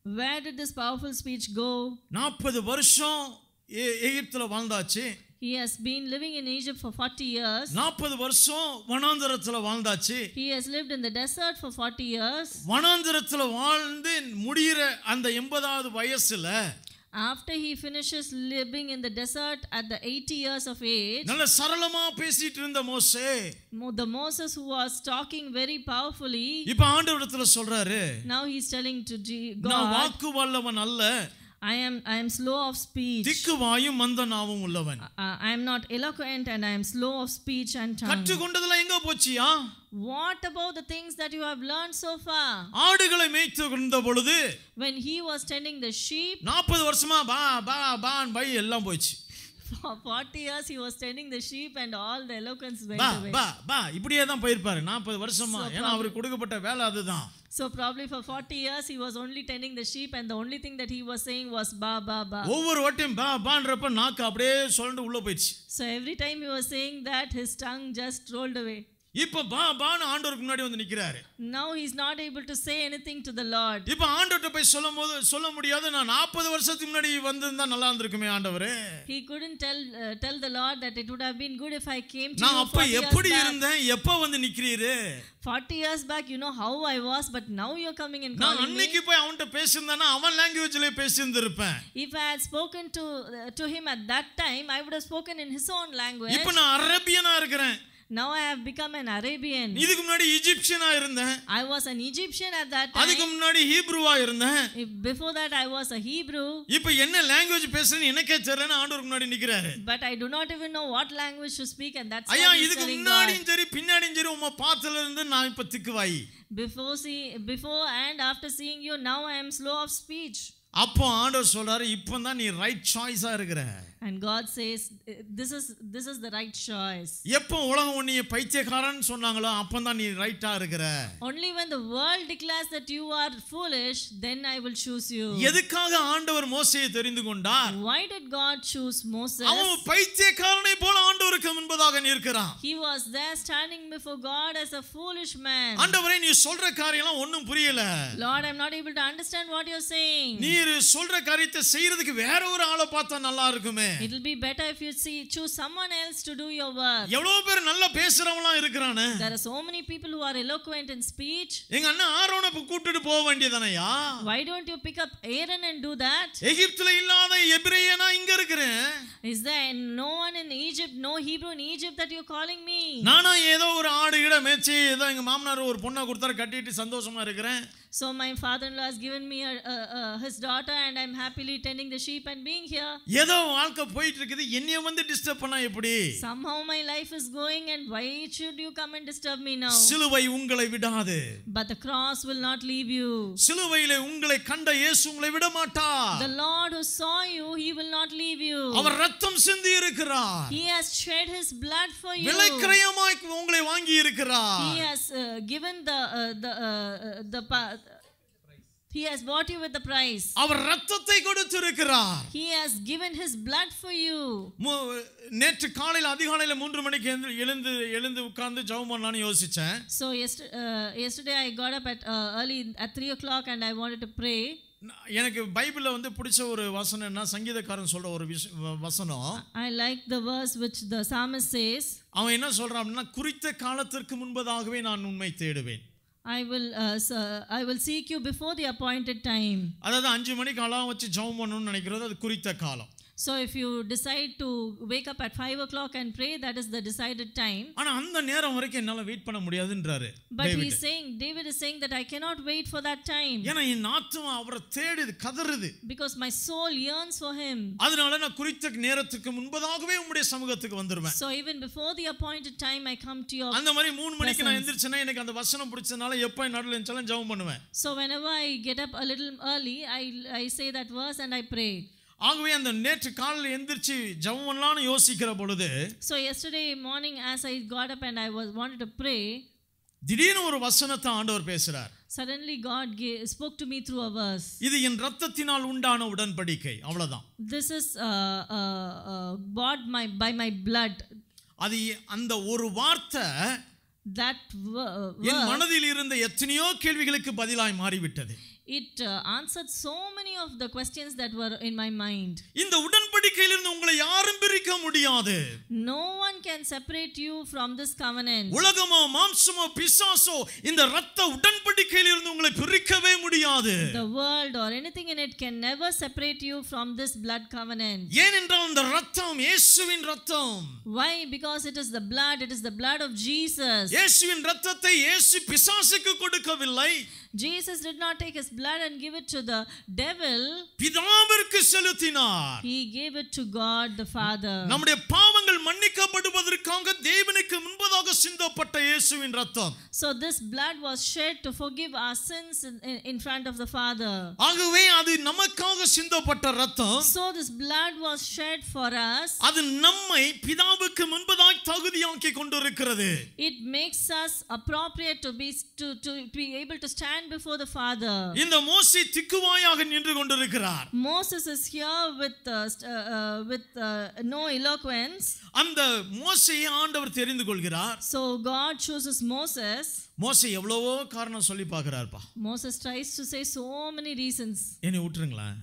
Speaker 2: Where did this powerful speech go?
Speaker 1: நாற்பது வருஷம் எ- எகிப்துல வாழ்ந்தாச்சு
Speaker 2: He has been living in Egypt for 40 years.
Speaker 1: நாற்பது வருஷம் வனாந்தரத்துல வாழ்ந்தாச்சு
Speaker 2: He has lived in the desert for 40 years.
Speaker 1: வனாந்தரத்துல வாழ்ந்து முடியிற அந்த எண்பதாவது வயசுல
Speaker 2: After he finishes living in the desert at the 80 years of age,
Speaker 1: நல்ல சரளமா பேசிட்டு இருந்த மோசே
Speaker 2: the Moses who was talking very powerfully,
Speaker 1: இப்ப ஆண்டவரிடத்துல சொல்றாரு
Speaker 2: now he's telling to G-
Speaker 1: நான்
Speaker 2: God,
Speaker 1: வாக்கு வல்லவன் அல்ல
Speaker 2: I am I am slow of speech.
Speaker 1: திக்கு வாயும் மந்த நாவும் உள்ளவன்
Speaker 2: Uh, I am not eloquent and I am slow of speech and tongue.
Speaker 1: கற்றுக்கொண்டதெல்லாம் எங்க போச்சியா
Speaker 2: What about the things that you have learned so far?
Speaker 1: ஆடுகளை மேய்த்து இருந்த பொழுது
Speaker 2: When he was tending the sheep,
Speaker 1: நாற்பது வருஷமா பா பா பான் பை எல்லாம் போச்சு
Speaker 2: for 40 years he was tending the sheep and all the eloquence went
Speaker 1: பா
Speaker 2: away.
Speaker 1: பா பா இப்படியே தான் போயிருப்பாரு நாற்பது வருஷமா ஏன்னா அவருக்கு கொடுக்கப்பட்ட வேலை அதுதான்
Speaker 2: So probably for 40 years he was only tending the sheep and the only thing that he was saying was ba ba ba.
Speaker 1: ஒவ்வொரு வாட்டியும் பா பான்றப்ப நாக்கு அப்படியே சொல்லிட்டு உள்ள போயிடுச்சு
Speaker 2: So every time he was saying that his tongue just rolled away.
Speaker 1: இப்ப பா பான்னு ஆண்டவருக்கு முன்னாடி வந்து நிக்கிறாரு
Speaker 2: Now he's not able to say anything to the Lord.
Speaker 1: இப்ப ஆண்டவர்கிட்ட போய் சொல்லும் போது சொல்ல முடியாது நான் நாற்பது வருஷத்துக்கு முன்னாடி வந்திருந்தா நல்லா இருந்திருக்குமே ஆண்டவரே
Speaker 2: He couldn't tell uh, tell the Lord that it would have been good if I came to
Speaker 1: நான் அப்ப
Speaker 2: 40
Speaker 1: எப்படி. இருந்தேன் எப்ப வந்து நிக்கிறீரு
Speaker 2: 40 years back, you know how I was, but now you're coming and
Speaker 1: நான். அன்னைக்கு போய் அவன்கிட்ட பேசியிருந்தேனா அவன் லாங்குவேஜ்ல பேசியிருந்திருப்பேன்
Speaker 2: If I had spoken to uh, to him at that time, I would have spoken in his own language.
Speaker 1: இப்ப நான் அரேபியனா இருக்கிறேன்
Speaker 2: Now I have become an Arabian.
Speaker 1: இதுக்கு முன்னாடி ஈஜிப்சியனா இருந்தேன்
Speaker 2: I was an Egyptian at that time.
Speaker 1: அதுக்கு முன்னாடி ஹீப்ருவா இருந்தேன்
Speaker 2: before that I was a Hebrew,
Speaker 1: இப்ப என்ன லாங்குவேஜ் பேசுறேன்னு எனக்கே தெரியலன்னு ஆண்டவருக்கு முன்னாடி நிக்கிறாரு
Speaker 2: but I do not even know what language to speak, and that's
Speaker 1: ஐயா இதுக்கு. முன்னாடியும் சரி பின்னாடியும் சரி உங்க பாத்துல இருந்து நான் இப்ப திக்குவாயி
Speaker 2: Before see, before and after seeing you, now I am slow of speech.
Speaker 1: அப்போ ஆண்டவர் சொல்றாரு இப்போ தான் நீ ரைட் சாய்ஸா இருக்கிற
Speaker 2: And God says, this is, this is the right choice.
Speaker 1: எப்போ உலகம் உன்னைய பைத்தியக்காரன் சொன்னாங்களோ அப்போ தான் நீ ரைட்டா இருக்கிற
Speaker 2: Only when the world declares that you are foolish, then I will choose you.
Speaker 1: எதுக்காக ஆண்டவர் மோசையை தெரிந்து கொண்டார்
Speaker 2: Why did God choose Moses?
Speaker 1: அவன் பைத்தியக்காரனை போல ஆண்டவருக்கு முன்பதாக நிற்கிறான்
Speaker 2: He was there standing before God as a foolish man.
Speaker 1: ஆண்டவரே நீ சொல்ற காரியம்லாம் ஒன்றும் புரியல
Speaker 2: Lord, I'm not able to understand what you're saying.
Speaker 1: நீர் சொல்ற காரியத்தை செய்யறதுக்கு வேற ஒரு ஆளை பார்த்தா நல்லா இருக்குமே
Speaker 2: It'll be better if you see choose someone else to do your work.
Speaker 1: எவ்வளவு பேர் நல்லா பேசுறவங்களாம் இருக்கிறானே
Speaker 2: There are so many people who are eloquent in speech.
Speaker 1: எங்க அண்ணன் ஆரோனை கூட்டிட்டு போக வேண்டியதானயா
Speaker 2: Why don't you pick up Aaron and do that?
Speaker 1: எகிப்துல இல்லாத எபிரேயனா இங்க இருக்கிறேன்
Speaker 2: Is there no one in Egypt, no Hebrew in Egypt that you're calling me?
Speaker 1: நானா ஏதோ ஒரு ஆடு இட மேய்ச்சி ஏதோ எங்க மாமனார் ஒரு பொண்ணை கொடுத்தாரு கட்டிட்டு சந்தோஷமா இருக்கிறேன்
Speaker 2: So my father-in-law has given me a, a, a, his daughter, and I'm happily tending the sheep and being here.
Speaker 1: ஏதோ வாழ்க்கை போயிட்டு இருக்குது என்னைய வந்து டிஸ்டர்ப் பண்ணா எப்படி
Speaker 2: Somehow my life is going, and why should you come and disturb me now?
Speaker 1: சிலுவை உங்களை விடாது
Speaker 2: But the cross will not leave you.
Speaker 1: சிலுவையிலே உங்களை கண்ட இயேசு உங்களை விட மாட்டார்
Speaker 2: The Lord who saw you, He will not leave you.
Speaker 1: அவர் ரத்தம் சிந்தி இருக்கிறார்
Speaker 2: He has shed His blood for you.
Speaker 1: விலை கிரயமாய் உங்களை வாங்கி இருக்கிறார்
Speaker 2: He has uh, given the uh, the uh, uh, the pa- He has bought you with the price.
Speaker 1: அவர் ரத்தத்தை கொடுத்திருக்கிறார்
Speaker 2: He has given His blood for you.
Speaker 1: நேற்று காலையில் அதிகாலையில் மூன்று மணிக்கு எழுந்து எழுந்து உட்கார்ந்து ஜெபம் பண்ணலாம்னு யோசிச்சேன்
Speaker 2: So yesterday, uh, yesterday I got up at uh, early at three o'clock and I wanted to pray.
Speaker 1: எனக்கு பைபிளில் வந்து பிடிச்ச ஒரு வசனம் என்ன சங்கீதக்காரன் சொல்ற ஒரு வசனம்
Speaker 2: I like the verse which the psalmist says,
Speaker 1: அவன் என்ன சொல்றான் அப்படின்னா குறித்த காலத்திற்கு முன்பதாகவே நான் உண்மை தேடுவேன்
Speaker 2: "I will uh, s- I will seek you before the appointed time."
Speaker 1: அதாவது அஞ்சு மணிக்கு அலாம் வச்சு ஜெபம் பண்ணணும்னு நினைக்கிறது அது குறித்த காலம்
Speaker 2: So if you decide to wake up at five o'clock and pray, that is the decided time.
Speaker 1: ஆனா அந்த நேரம் வரைக்கும் என்னால வெயிட் பண்ண முடியாதுன்றாரு
Speaker 2: But
Speaker 1: David.
Speaker 2: he's saying, David is saying that I cannot wait for that time
Speaker 1: ஏன்னா என் ஆத்மா அவரை தேடுது கதறுது
Speaker 2: because my soul yearns for him.
Speaker 1: அதனால நான் குறித்த நேரத்துக்கு முன்பதாகவே உம்முடைய சமூகத்துக்கு வந்துருவேன்
Speaker 2: So even before the appointed time, I come to your.
Speaker 1: அந்த மாதிரி மூணு மணிக்கு நான் எந்திரிச்சேன்னா எனக்கு அந்த வசனம் பிடிச்சதுனால எப்போ நடுவில் இருந்துச்சாலும் ஜெபம் பண்ணுவேன்
Speaker 2: So whenever I get up a little early, I, I say that verse and I pray.
Speaker 1: ஆகவே அந்த நேற்று காலையில் எந்திரிச்சு ஜெபம் பண்ணலாம்னு யோசிக்கிற பொழுது
Speaker 2: So yesterday morning, as I got up and I was wanted to pray,
Speaker 1: திடீர்னு ஒரு வசனத்தை ஆண்டவர் பேசுறார்
Speaker 2: suddenly God gave, spoke to me through a verse.
Speaker 1: இது என் ரத்தத்தினால் உண்டான உடன்படிக்கை அவ்வளவுதான்
Speaker 2: This is uh, uh, uh, bought my by my blood.
Speaker 1: அது அந்த ஒரு வார்த்தை
Speaker 2: That ver-
Speaker 1: என் மனதில் இருந்த எத்தனையோ கேள்விகளுக்கு பதிலாய் மாறிவிட்டது
Speaker 2: it uh, answered so many of the questions that were in my mind.
Speaker 1: இந்த உடன்படிக்கையிலிருந்து உங்களை யாரும் பிரிக்க முடியாது
Speaker 2: No one can separate you from this covenant.
Speaker 1: உலகமோ மாம்சமோ பிசாசோ இந்த ரத்த உடன்படிக்கையிலிருந்து உங்களை பிரிக்கவே முடியாது
Speaker 2: The world or anything in it can never separate you from this blood covenant.
Speaker 1: ஏனென்றால் இந்த ரத்தம் இயேசுவின் ரத்தம்
Speaker 2: Why? Because it is the blood, it is the blood of Jesus.
Speaker 1: இயேசுவின் ரத்தத்தை இயேசு பிசாசுக்கு கொடுக்கவில்லை
Speaker 2: Jesus did not take his blood and give it to the devil,
Speaker 1: பிதாவிற்கு செலுத்தினார்
Speaker 2: he gave it to God the Father.
Speaker 1: நம்முடைய பாவங்கள் மன்னிக்கப்படுவதற்காக தேவனுக்கு முன்பதாக சிந்தப்பட்ட இயேசுவின் ரத்தம்
Speaker 2: So this blood was shed to forgive our sins in, in, in front of the Father.
Speaker 1: ஆகவே அது நமக்காக சிந்தப்பட்ட ரத்தம்
Speaker 2: So this blood was shed for us.
Speaker 1: அது நம்மை பிதாவுக்கு முன்பதாய் தகுதியாக்கி கொண்டிருக்கிறது
Speaker 2: It makes us appropriate to be to, to be able to stand before the Father.
Speaker 1: இந்த மோசே திக்குவாயாக நின்று கொண்டிருக்கிறார்
Speaker 2: Moses is here with uh, st- uh, uh, with uh, no eloquence.
Speaker 1: அந்த மோசையை ஆண்டவர் தெரிந்து கொள்கிறார்
Speaker 2: So God chooses Moses.
Speaker 1: மோசை எவ்வளவோ காரணம் சொல்லி பார்க்கிறார்ப்பா
Speaker 2: Moses tries to say so many reasons.
Speaker 1: என்னை விட்டுருங்களேன்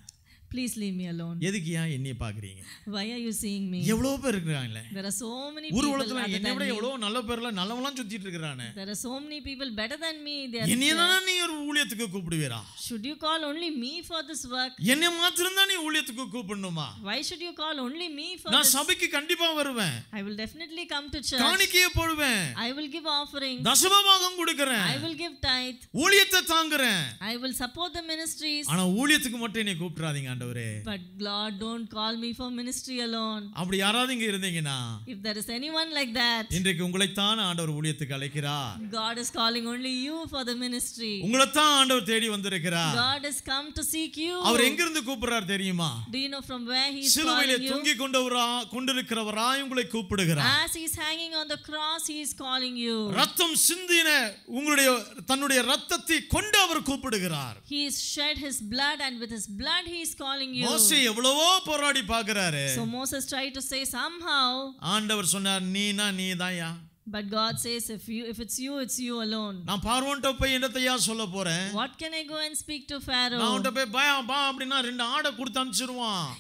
Speaker 2: Please leave me alone.
Speaker 1: எதுக்கு ஏன் என்னைய பாக்குறீங்க
Speaker 2: Why are you seeing me?
Speaker 1: எவ்வளவு பேர் இருக்கிறாங்களே
Speaker 2: There are so many people other
Speaker 1: என்னை விட. எவ்வளவு நல்ல பேர்ல நல்லவெல்லாம் சுத்திட்டு இருக்கிறானே
Speaker 2: There are so many people better than me. They are
Speaker 1: என்னைய தானே நீ ஒரு ஊழியத்துக்கு கூப்பிடுவீரா
Speaker 2: Should you call only me for this work?
Speaker 1: என்னை மாத்திரம் தான் நீ ஊழியத்துக்கு கூப்பிடணுமா
Speaker 2: Why should you call only me for
Speaker 1: நான்? சபைக்கு கண்டிப்பா வருவேன்
Speaker 2: I will definitely come to church.
Speaker 1: காணிக்கையை போடுவேன்
Speaker 2: I will give offering.
Speaker 1: தசமபாகம் கொடுக்கறேன்
Speaker 2: I will give tithe.
Speaker 1: ஊழியத்தை தாங்குறேன்
Speaker 2: I will support the ministries.
Speaker 1: ஆனா ஊழியத்துக்கு மட்டும் என்னை கூப்பிடாதீங்க ஆண்டவரே
Speaker 2: But Lord, don't call me for ministry alone.
Speaker 1: அப்படி யாராவது இங்க இருந்தீங்கன்னா
Speaker 2: If there is anyone like that,
Speaker 1: இன்றைக்கு உங்களைத்தான் ஆண்டவர் ஊழியத்துக்கு அழைக்கிறார்
Speaker 2: God is calling only you for the ministry.
Speaker 1: உங்களைத்தான் ஆண்டவர் தேடி வந்திருக்கிறார்
Speaker 2: God has come to seek you.
Speaker 1: அவர் எங்கிருந்து கூப்பிடுறார் தெரியுமா
Speaker 2: Do you know from where He is
Speaker 1: சிலுவையிலே
Speaker 2: calling you?
Speaker 1: தொங்கிக் கொண்டவரா கொண்டிருக்கிறவராய் உங்களை கூப்பிடுகிறார்
Speaker 2: As He is hanging on the cross, He is calling you.
Speaker 1: ரத்தம் சிந்தின உங்களுடைய தன்னுடைய ரத்தத்தை கொண்டு அவர் கூப்பிடுகிறார்
Speaker 2: He has shed His blood, and with His blood, He is calling you.
Speaker 1: மோசே எவ்வளவோ போராடி பார்க்கிறாரு
Speaker 2: So Moses tried to say somehow,
Speaker 1: ஆண்டவர் சொன்னார் நீனா நீதான்யா
Speaker 2: but God says, if you, if it's you, it's you alone.
Speaker 1: நான் பார்வோன்ட்ட போய் என்னத்தையா சொல்ல போறேன்
Speaker 2: What can I go and speak to
Speaker 1: நான்
Speaker 2: Pharaoh?
Speaker 1: அவன்கிட்ட போய் பயா பா அப்படின்னா ரெண்டு ஆடை கொடுத்து அனுப்பிச்சிருவான்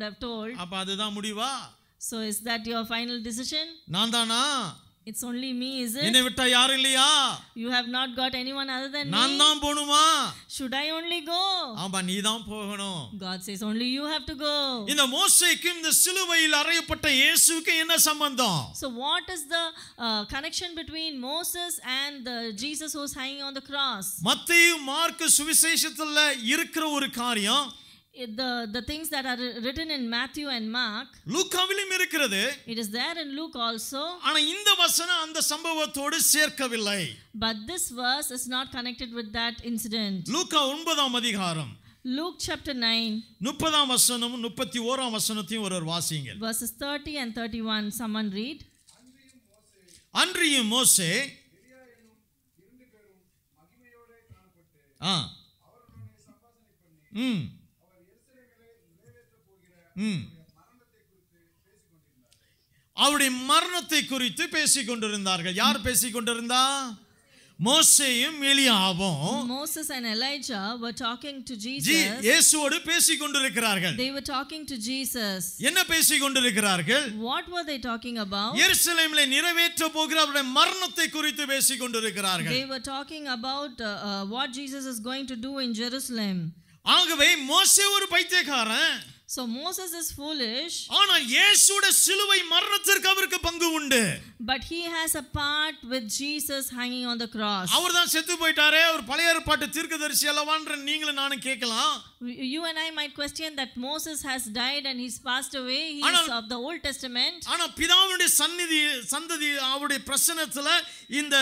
Speaker 2: have told,
Speaker 1: அப்ப அதுதான் முடிவா
Speaker 2: So is that your final decision?
Speaker 1: நான் தானா
Speaker 2: It's only me, is it?
Speaker 1: என்னை விட்டா யாரும் இல்லையா
Speaker 2: You have not got anyone other than
Speaker 1: நான்
Speaker 2: me?
Speaker 1: தான் போகணுமா
Speaker 2: Should I only go?
Speaker 1: ஆமா நீ தான் போகணும்
Speaker 2: God says, Only you have to go.
Speaker 1: இந்த மோசைக்கும் இந்த சிலுவையில் அறையப்பட்ட இயேசுக்கு என்ன சம்பந்தம்
Speaker 2: So, what is the uh, connection between Moses and the Jesus who's hanging on the cross?
Speaker 1: மத்தேயு மார்க்கு சுவிசேஷத்துல இருக்கிற ஒரு காரியம்
Speaker 2: It- the, the things that are written in Matthew and Mark,
Speaker 1: லூக்காவிலும் இருக்கிறது
Speaker 2: it is there in Luke also,
Speaker 1: ஆனா இந்த வசனம் அந்த சம்பவத்தோடு சேர்க்கவில்லை
Speaker 2: but this verse is not connected with that incident.
Speaker 1: லூக்கா ஒன்பதாம் அதிகாரம்
Speaker 2: Luke chapter 9,
Speaker 1: முப்பதாம் வசனமும் முப்பத்தி ஓராம் வசனத்தையும் ஒருவர் வாசிங்க
Speaker 2: verses 30 and 31. Someone read.
Speaker 1: அன்றியும் மோசே ஆ ம் ம் அவருடைய மரணத்தை குறித்து பேசிக் கொண்டிருந்தார்கள் யார் பேசிக் கொண்டிருந்தா மோசேயும் எலியாவும்
Speaker 2: Moses and Elijah were talking to Jesus.
Speaker 1: இயேசுவோடு பேசிக் கொண்டிருக்கிறார்கள்
Speaker 2: They were talking to Jesus.
Speaker 1: என்ன பேசிக் கொண்டிருக்கிறார்கள்
Speaker 2: What were they talking about?
Speaker 1: எருசலேமிலே நிறைவேற்ற போகிற அவருடைய மரணத்தை குறித்து பேசிக் கொண்டிருக்கிறார்கள்
Speaker 2: They were talking about uh, uh, what Jesus is going to do in Jerusalem.
Speaker 1: ஆகவே மோசே ஒரு பைத்தியக்காரன்
Speaker 2: So Moses is foolish,
Speaker 1: ஆனால் இயேசுட சிலுவை மரணத்திற்கு அவருக்கு பங்கு உண்டு
Speaker 2: but he has a part with Jesus hanging on the cross.
Speaker 1: அவர் தான் செத்து போயிட்டாரே அவர் பழைய ஏற்பாட்டு தீர்க்கதரிசி அல்லவான்ற நீங்களும் நானும் கேட்கலாம்
Speaker 2: You and I might question that Moses has died and he's passed away. He is of the Old Testament.
Speaker 1: ஆனா பிதாவுடைய சந்நிதி சந்ததி அவருடைய பிரசனத்துல இந்த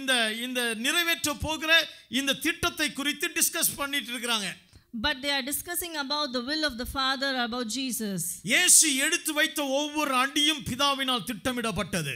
Speaker 1: இந்த இந்த நிறைவேற்ற போகிற இந்த திட்டத்தை குறித்து டிஸ்கஸ் பண்ணிட்டு இருக்கிறாங்க
Speaker 2: But they are discussing about the will of the Father, about Jesus.
Speaker 1: இயேசு எடுத்து வைத்த ஒவ்வொரு அடியும் பிதாவினால் திட்டமிடப்பட்டது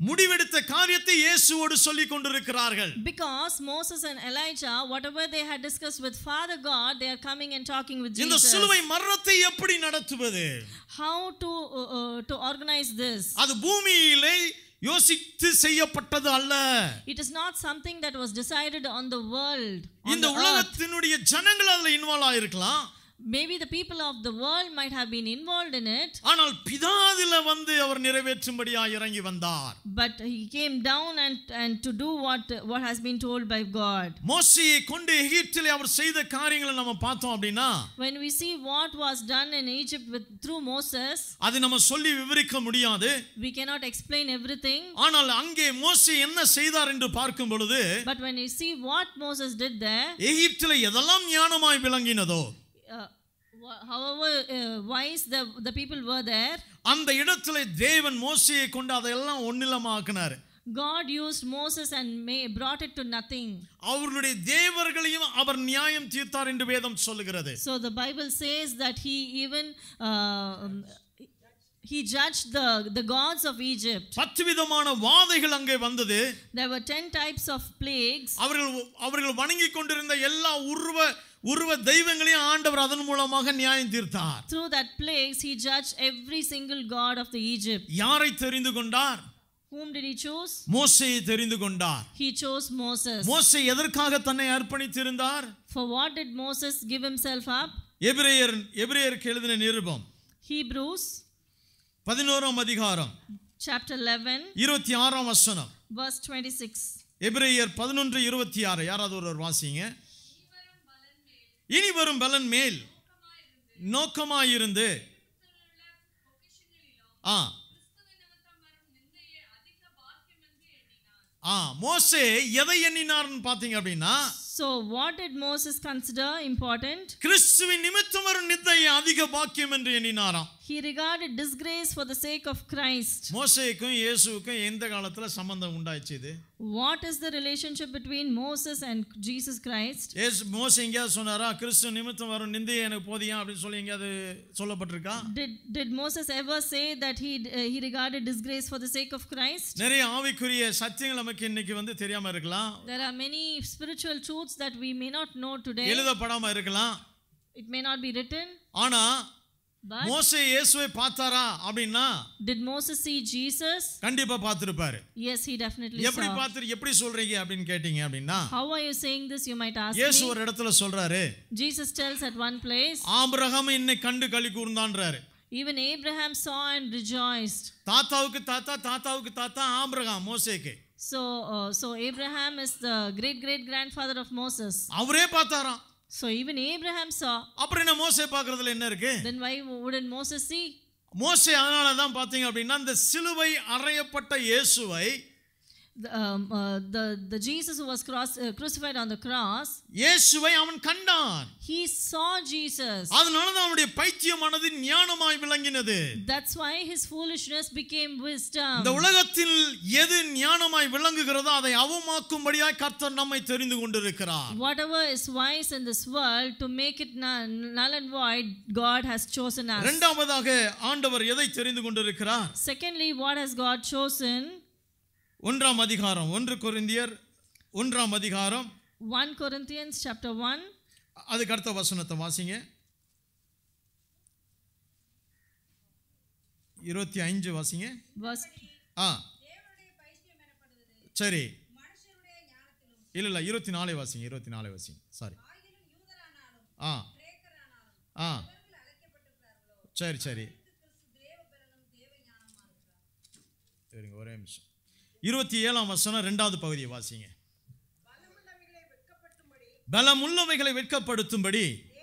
Speaker 1: முடிவெடுத்த காரியத்தை இயேசுவோடு சொல்லிக் கொண்டிருக்கிறார்கள்
Speaker 2: Because Moses and Elijah, whatever they had discussed with Father God, they are coming and talking with
Speaker 1: இந்த
Speaker 2: Jesus.
Speaker 1: சிலுவை மரணத்தை எப்படி நடத்துவது
Speaker 2: How to uh, uh, to organize this?
Speaker 1: அது பூமியிலே யோசித்து செய்யப்பட்டது அல்ல
Speaker 2: It is not something that was decided on the world. On
Speaker 1: இந்த
Speaker 2: the earth.
Speaker 1: உலகத்தினுடைய ஜனங்கள் அதுல இன்வால்வ் ஆயிருக்கலாம்
Speaker 2: Maybe the people of the world might have been involved in it,
Speaker 1: ஆனால் பிதாதில வந்து அவர் நிறைவேற்றும்படியா இறங்கி வந்தார்
Speaker 2: but he came down and, and to do what, what has been told by God.
Speaker 1: மோசையை கொண்டு எகிப்திலே அவர் செய்த காரியங்களை நம்ம பார்த்தோம் அப்படின்னா
Speaker 2: When we see what was done in Egypt with, through Moses,
Speaker 1: அது நம்ம சொல்லி விவரிக்க முடியாது
Speaker 2: we cannot explain everything.
Speaker 1: ஆனால் அங்கே மோசே என்ன செய்தார் என்று பார்க்கும் பொழுது
Speaker 2: But when you see what Moses did there,
Speaker 1: எகிப்திலே எதெல்லாம் ஞானமாய் விளங்கினதோ
Speaker 2: uh, wh- however uh, wise the, the people were there,
Speaker 1: அந்த இடத்துல தேவன் மோசையை கொண்டு அதையெல்லாம் ஒன்னிலமாக்கினார்
Speaker 2: God used Moses and may, brought it to nothing.
Speaker 1: அவர்களுடைய தேவர்களையும் அவர் நியாயம் தீர்த்தார் என்று வேதம் சொல்லுகிறது
Speaker 2: So the Bible says that he even uh, um, he judged the, the gods of Egypt.
Speaker 1: பத்து விதமான வாதைகள் அங்கே வந்தது
Speaker 2: There were 10 types of plagues.
Speaker 1: அவர்கள் அவர்கள் வணங்கி கொண்டிருந்த எல்லா உருவ உருவ தெய்வங்களையும் ஆண்டவர் அதன் மூலமாக நியாயம் தீர்த்தார்
Speaker 2: Through that plagues, he judged every single god of the Egypt.
Speaker 1: யாரை தெரிந்து கொண்டார்
Speaker 2: Whom did he choose?
Speaker 1: மோசையை தெரிந்து கொண்டார்
Speaker 2: He chose Moses.
Speaker 1: மோசை எதற்காக தன்னை அர்ப்பணித்திருந்தார்
Speaker 2: For what did Moses give himself up?
Speaker 1: எபிரேயர் எபிரேயருக்கு எழுதின நிருபம்
Speaker 2: Hebrews
Speaker 1: பதினோராம் அதிகாரம்
Speaker 2: chapter 11,
Speaker 1: இருபத்தி ஆறாம் வசனம்
Speaker 2: verse 26.
Speaker 1: எபிரேயர் பதினொன்று இருபத்தி ஆறு யாராவது ஒருவர் வாசிங்க இனி வரும் பலன் மேல். நோக்கமாயிருந்து. ஆ. ஆ மோசே எதை எண்ணினார்னு பார்த்தீங்க அப்படின்னா
Speaker 2: So, what did Moses consider important?
Speaker 1: கிறிஸ்துவின் நிமித்தம் வரும் நிந்தையை அதிக பாக்கியம் என்று எண்ணினாராம்
Speaker 2: He regarded disgrace for the sake of Christ.
Speaker 1: மோசேக்கும் இயேசுவுக்கும் எந்த காலத்துல சம்பந்தம் உண்டாச்சு இது
Speaker 2: What is the relationship between Moses and Jesus Christ?
Speaker 1: ஏசு மோசே எங்கேயாவது சொன்னாரா கிறிஸ்து நிமித்தம் வரும் நிந்தையை எனக்கு போதியா அப்படின்னு சொல்லி எங்கேயாவது சொல்லப்பட்டிருக்கா
Speaker 2: Did, did Moses ever say that he, uh, he regarded disgrace for the sake of Christ?
Speaker 1: நிறைய ஆவிக்குரிய சத்தியங்கள் நமக்கு இன்னைக்கு வந்து தெரியாம இருக்கலாம்
Speaker 2: There are many spiritual truths that we may not know today.
Speaker 1: எழுதப்படாம இருக்கலாம்
Speaker 2: It may not be written.
Speaker 1: ஆனா மோசே இயேசுவை பார்த்தாரா அப்படின்னா
Speaker 2: did Moses see Jesus?
Speaker 1: கண்டிப்பா பார்த்திருப்பாரு
Speaker 2: Yes, he definitely
Speaker 1: எப்படி
Speaker 2: saw.
Speaker 1: பார்த்து எப்படி சொல்றீங்க அப்படின்னு கேட்டீங்க அப்படின்னா
Speaker 2: How are you saying this? You might ask
Speaker 1: இயேசு. ஒரு இடத்துல சொல்றாரு
Speaker 2: Jesus tells at one place,
Speaker 1: ஆபிரகாம் என்னை கண்டு களி கூர்ந்தான்றாரு
Speaker 2: even Abraham saw and rejoiced.
Speaker 1: தாத்தாவுக்கு தாத்தா தாத்தாவுக்கு தாத்தா ஆபிரகாம் மோசேக்கு
Speaker 2: So, uh, so Abraham is the great great grandfather of Moses.
Speaker 1: அவரே பார்த்தாராம்
Speaker 2: So even Abraham saw.
Speaker 1: அப்புறம் என்ன மோசே பார்க்கறதுல என்ன இருக்கு
Speaker 2: Then why wouldn't Moses see?
Speaker 1: மோசே அதனால தான் பார்த்தீங்க அப்படின்னா இந்த சிலுவை அறையப்பட்ட இயேசுவை
Speaker 2: um, uh, the, the Jesus who was cross, uh, crucified on the cross,
Speaker 1: இயேசுவை அவன் கண்டான்
Speaker 2: he saw Jesus.
Speaker 1: அதனால தான் அவனுடைய பைத்தியமானது ஞானமாய் விளங்கினது
Speaker 2: That's why his foolishness became
Speaker 1: இந்த
Speaker 2: wisdom.
Speaker 1: உலகத்தில் எது ஞானமாய் விளங்குகிறதோ அதை அவமாக்கும்படியாய் கர்த்தர் நம்மை தெரிந்து கொண்டிருக்கிறார்
Speaker 2: Whatever is wise in this world, to make it null, null and void, God has chosen us.
Speaker 1: இரண்டாவதாக ஆண்டவர் எதை தெரிந்து கொண்டிருக்கிறார்
Speaker 2: Secondly, what has God chosen?
Speaker 1: ஒன்றாம் அதிகாரம் ஒன்று கொரிந்தியர் ஒன்றாம் அதிகாரம்.
Speaker 2: 1 Corinthians chapter 1,
Speaker 1: அதுக்கு அடுத்த வசனத்தை வாசிங்க. இருபத்தி அஞ்சு வாசிங்க. ஆ. சரி. இல்லை இல்லை இருபத்தி நாலே வாசிங்க இருபத்தி நாலே வாசிங்க. சாரி ஆ. ஆ. சரி சரி. சரிங்க ஒரே நிமிஷம். இருபத்தி ஏழாம் வசனம் ரெண்டாவது பகுதியை வாசிங்க. பலமுள்ளவைகளை வெட்கப்படுத்தும்படி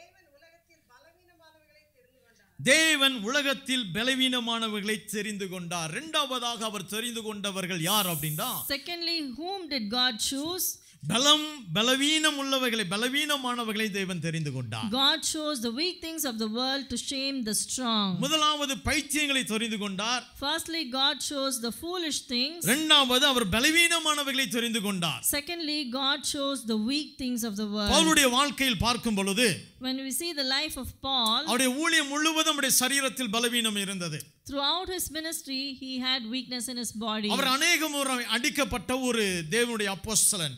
Speaker 1: தேவன் உலகத்தில் பலவீனமானவர்களை தெரிந்து கொண்டார். இரண்டாவதாக அவர் தெரிந்து கொண்டவர்கள் யார் அப்படின்னா
Speaker 2: Secondly, whom did God choose?
Speaker 1: பலம் பலவீனம் உள்ளவைகளை பலவீனமானவர்களை தேவன் தெரிந்து கொண்டார்
Speaker 2: God chose the weak things of the world to shame the strong.
Speaker 1: முதலாவது பைத்தியங்களை தெரிந்து கொண்டார்
Speaker 2: Firstly, God chose the foolish things.
Speaker 1: இரண்டாவது அவர் பலவீனமானவைகளை தெரிந்து கொண்டார்
Speaker 2: Secondly, God chose the weak things of the world.
Speaker 1: பவுலுடைய வாழ்க்கையில் பார்க்கும் பொழுது
Speaker 2: When we see the life of Paul,
Speaker 1: அவருடைய ஊழியம் முழுவதும் அவருடைய சரீரத்தில் பலவீனம் இருந்தது
Speaker 2: throughout his ministry, he had weakness in his body.
Speaker 1: அவர் அநேக முறை அடிக்கப்பட்ட ஒரு தேவனுடைய அப்போஸ்தலன்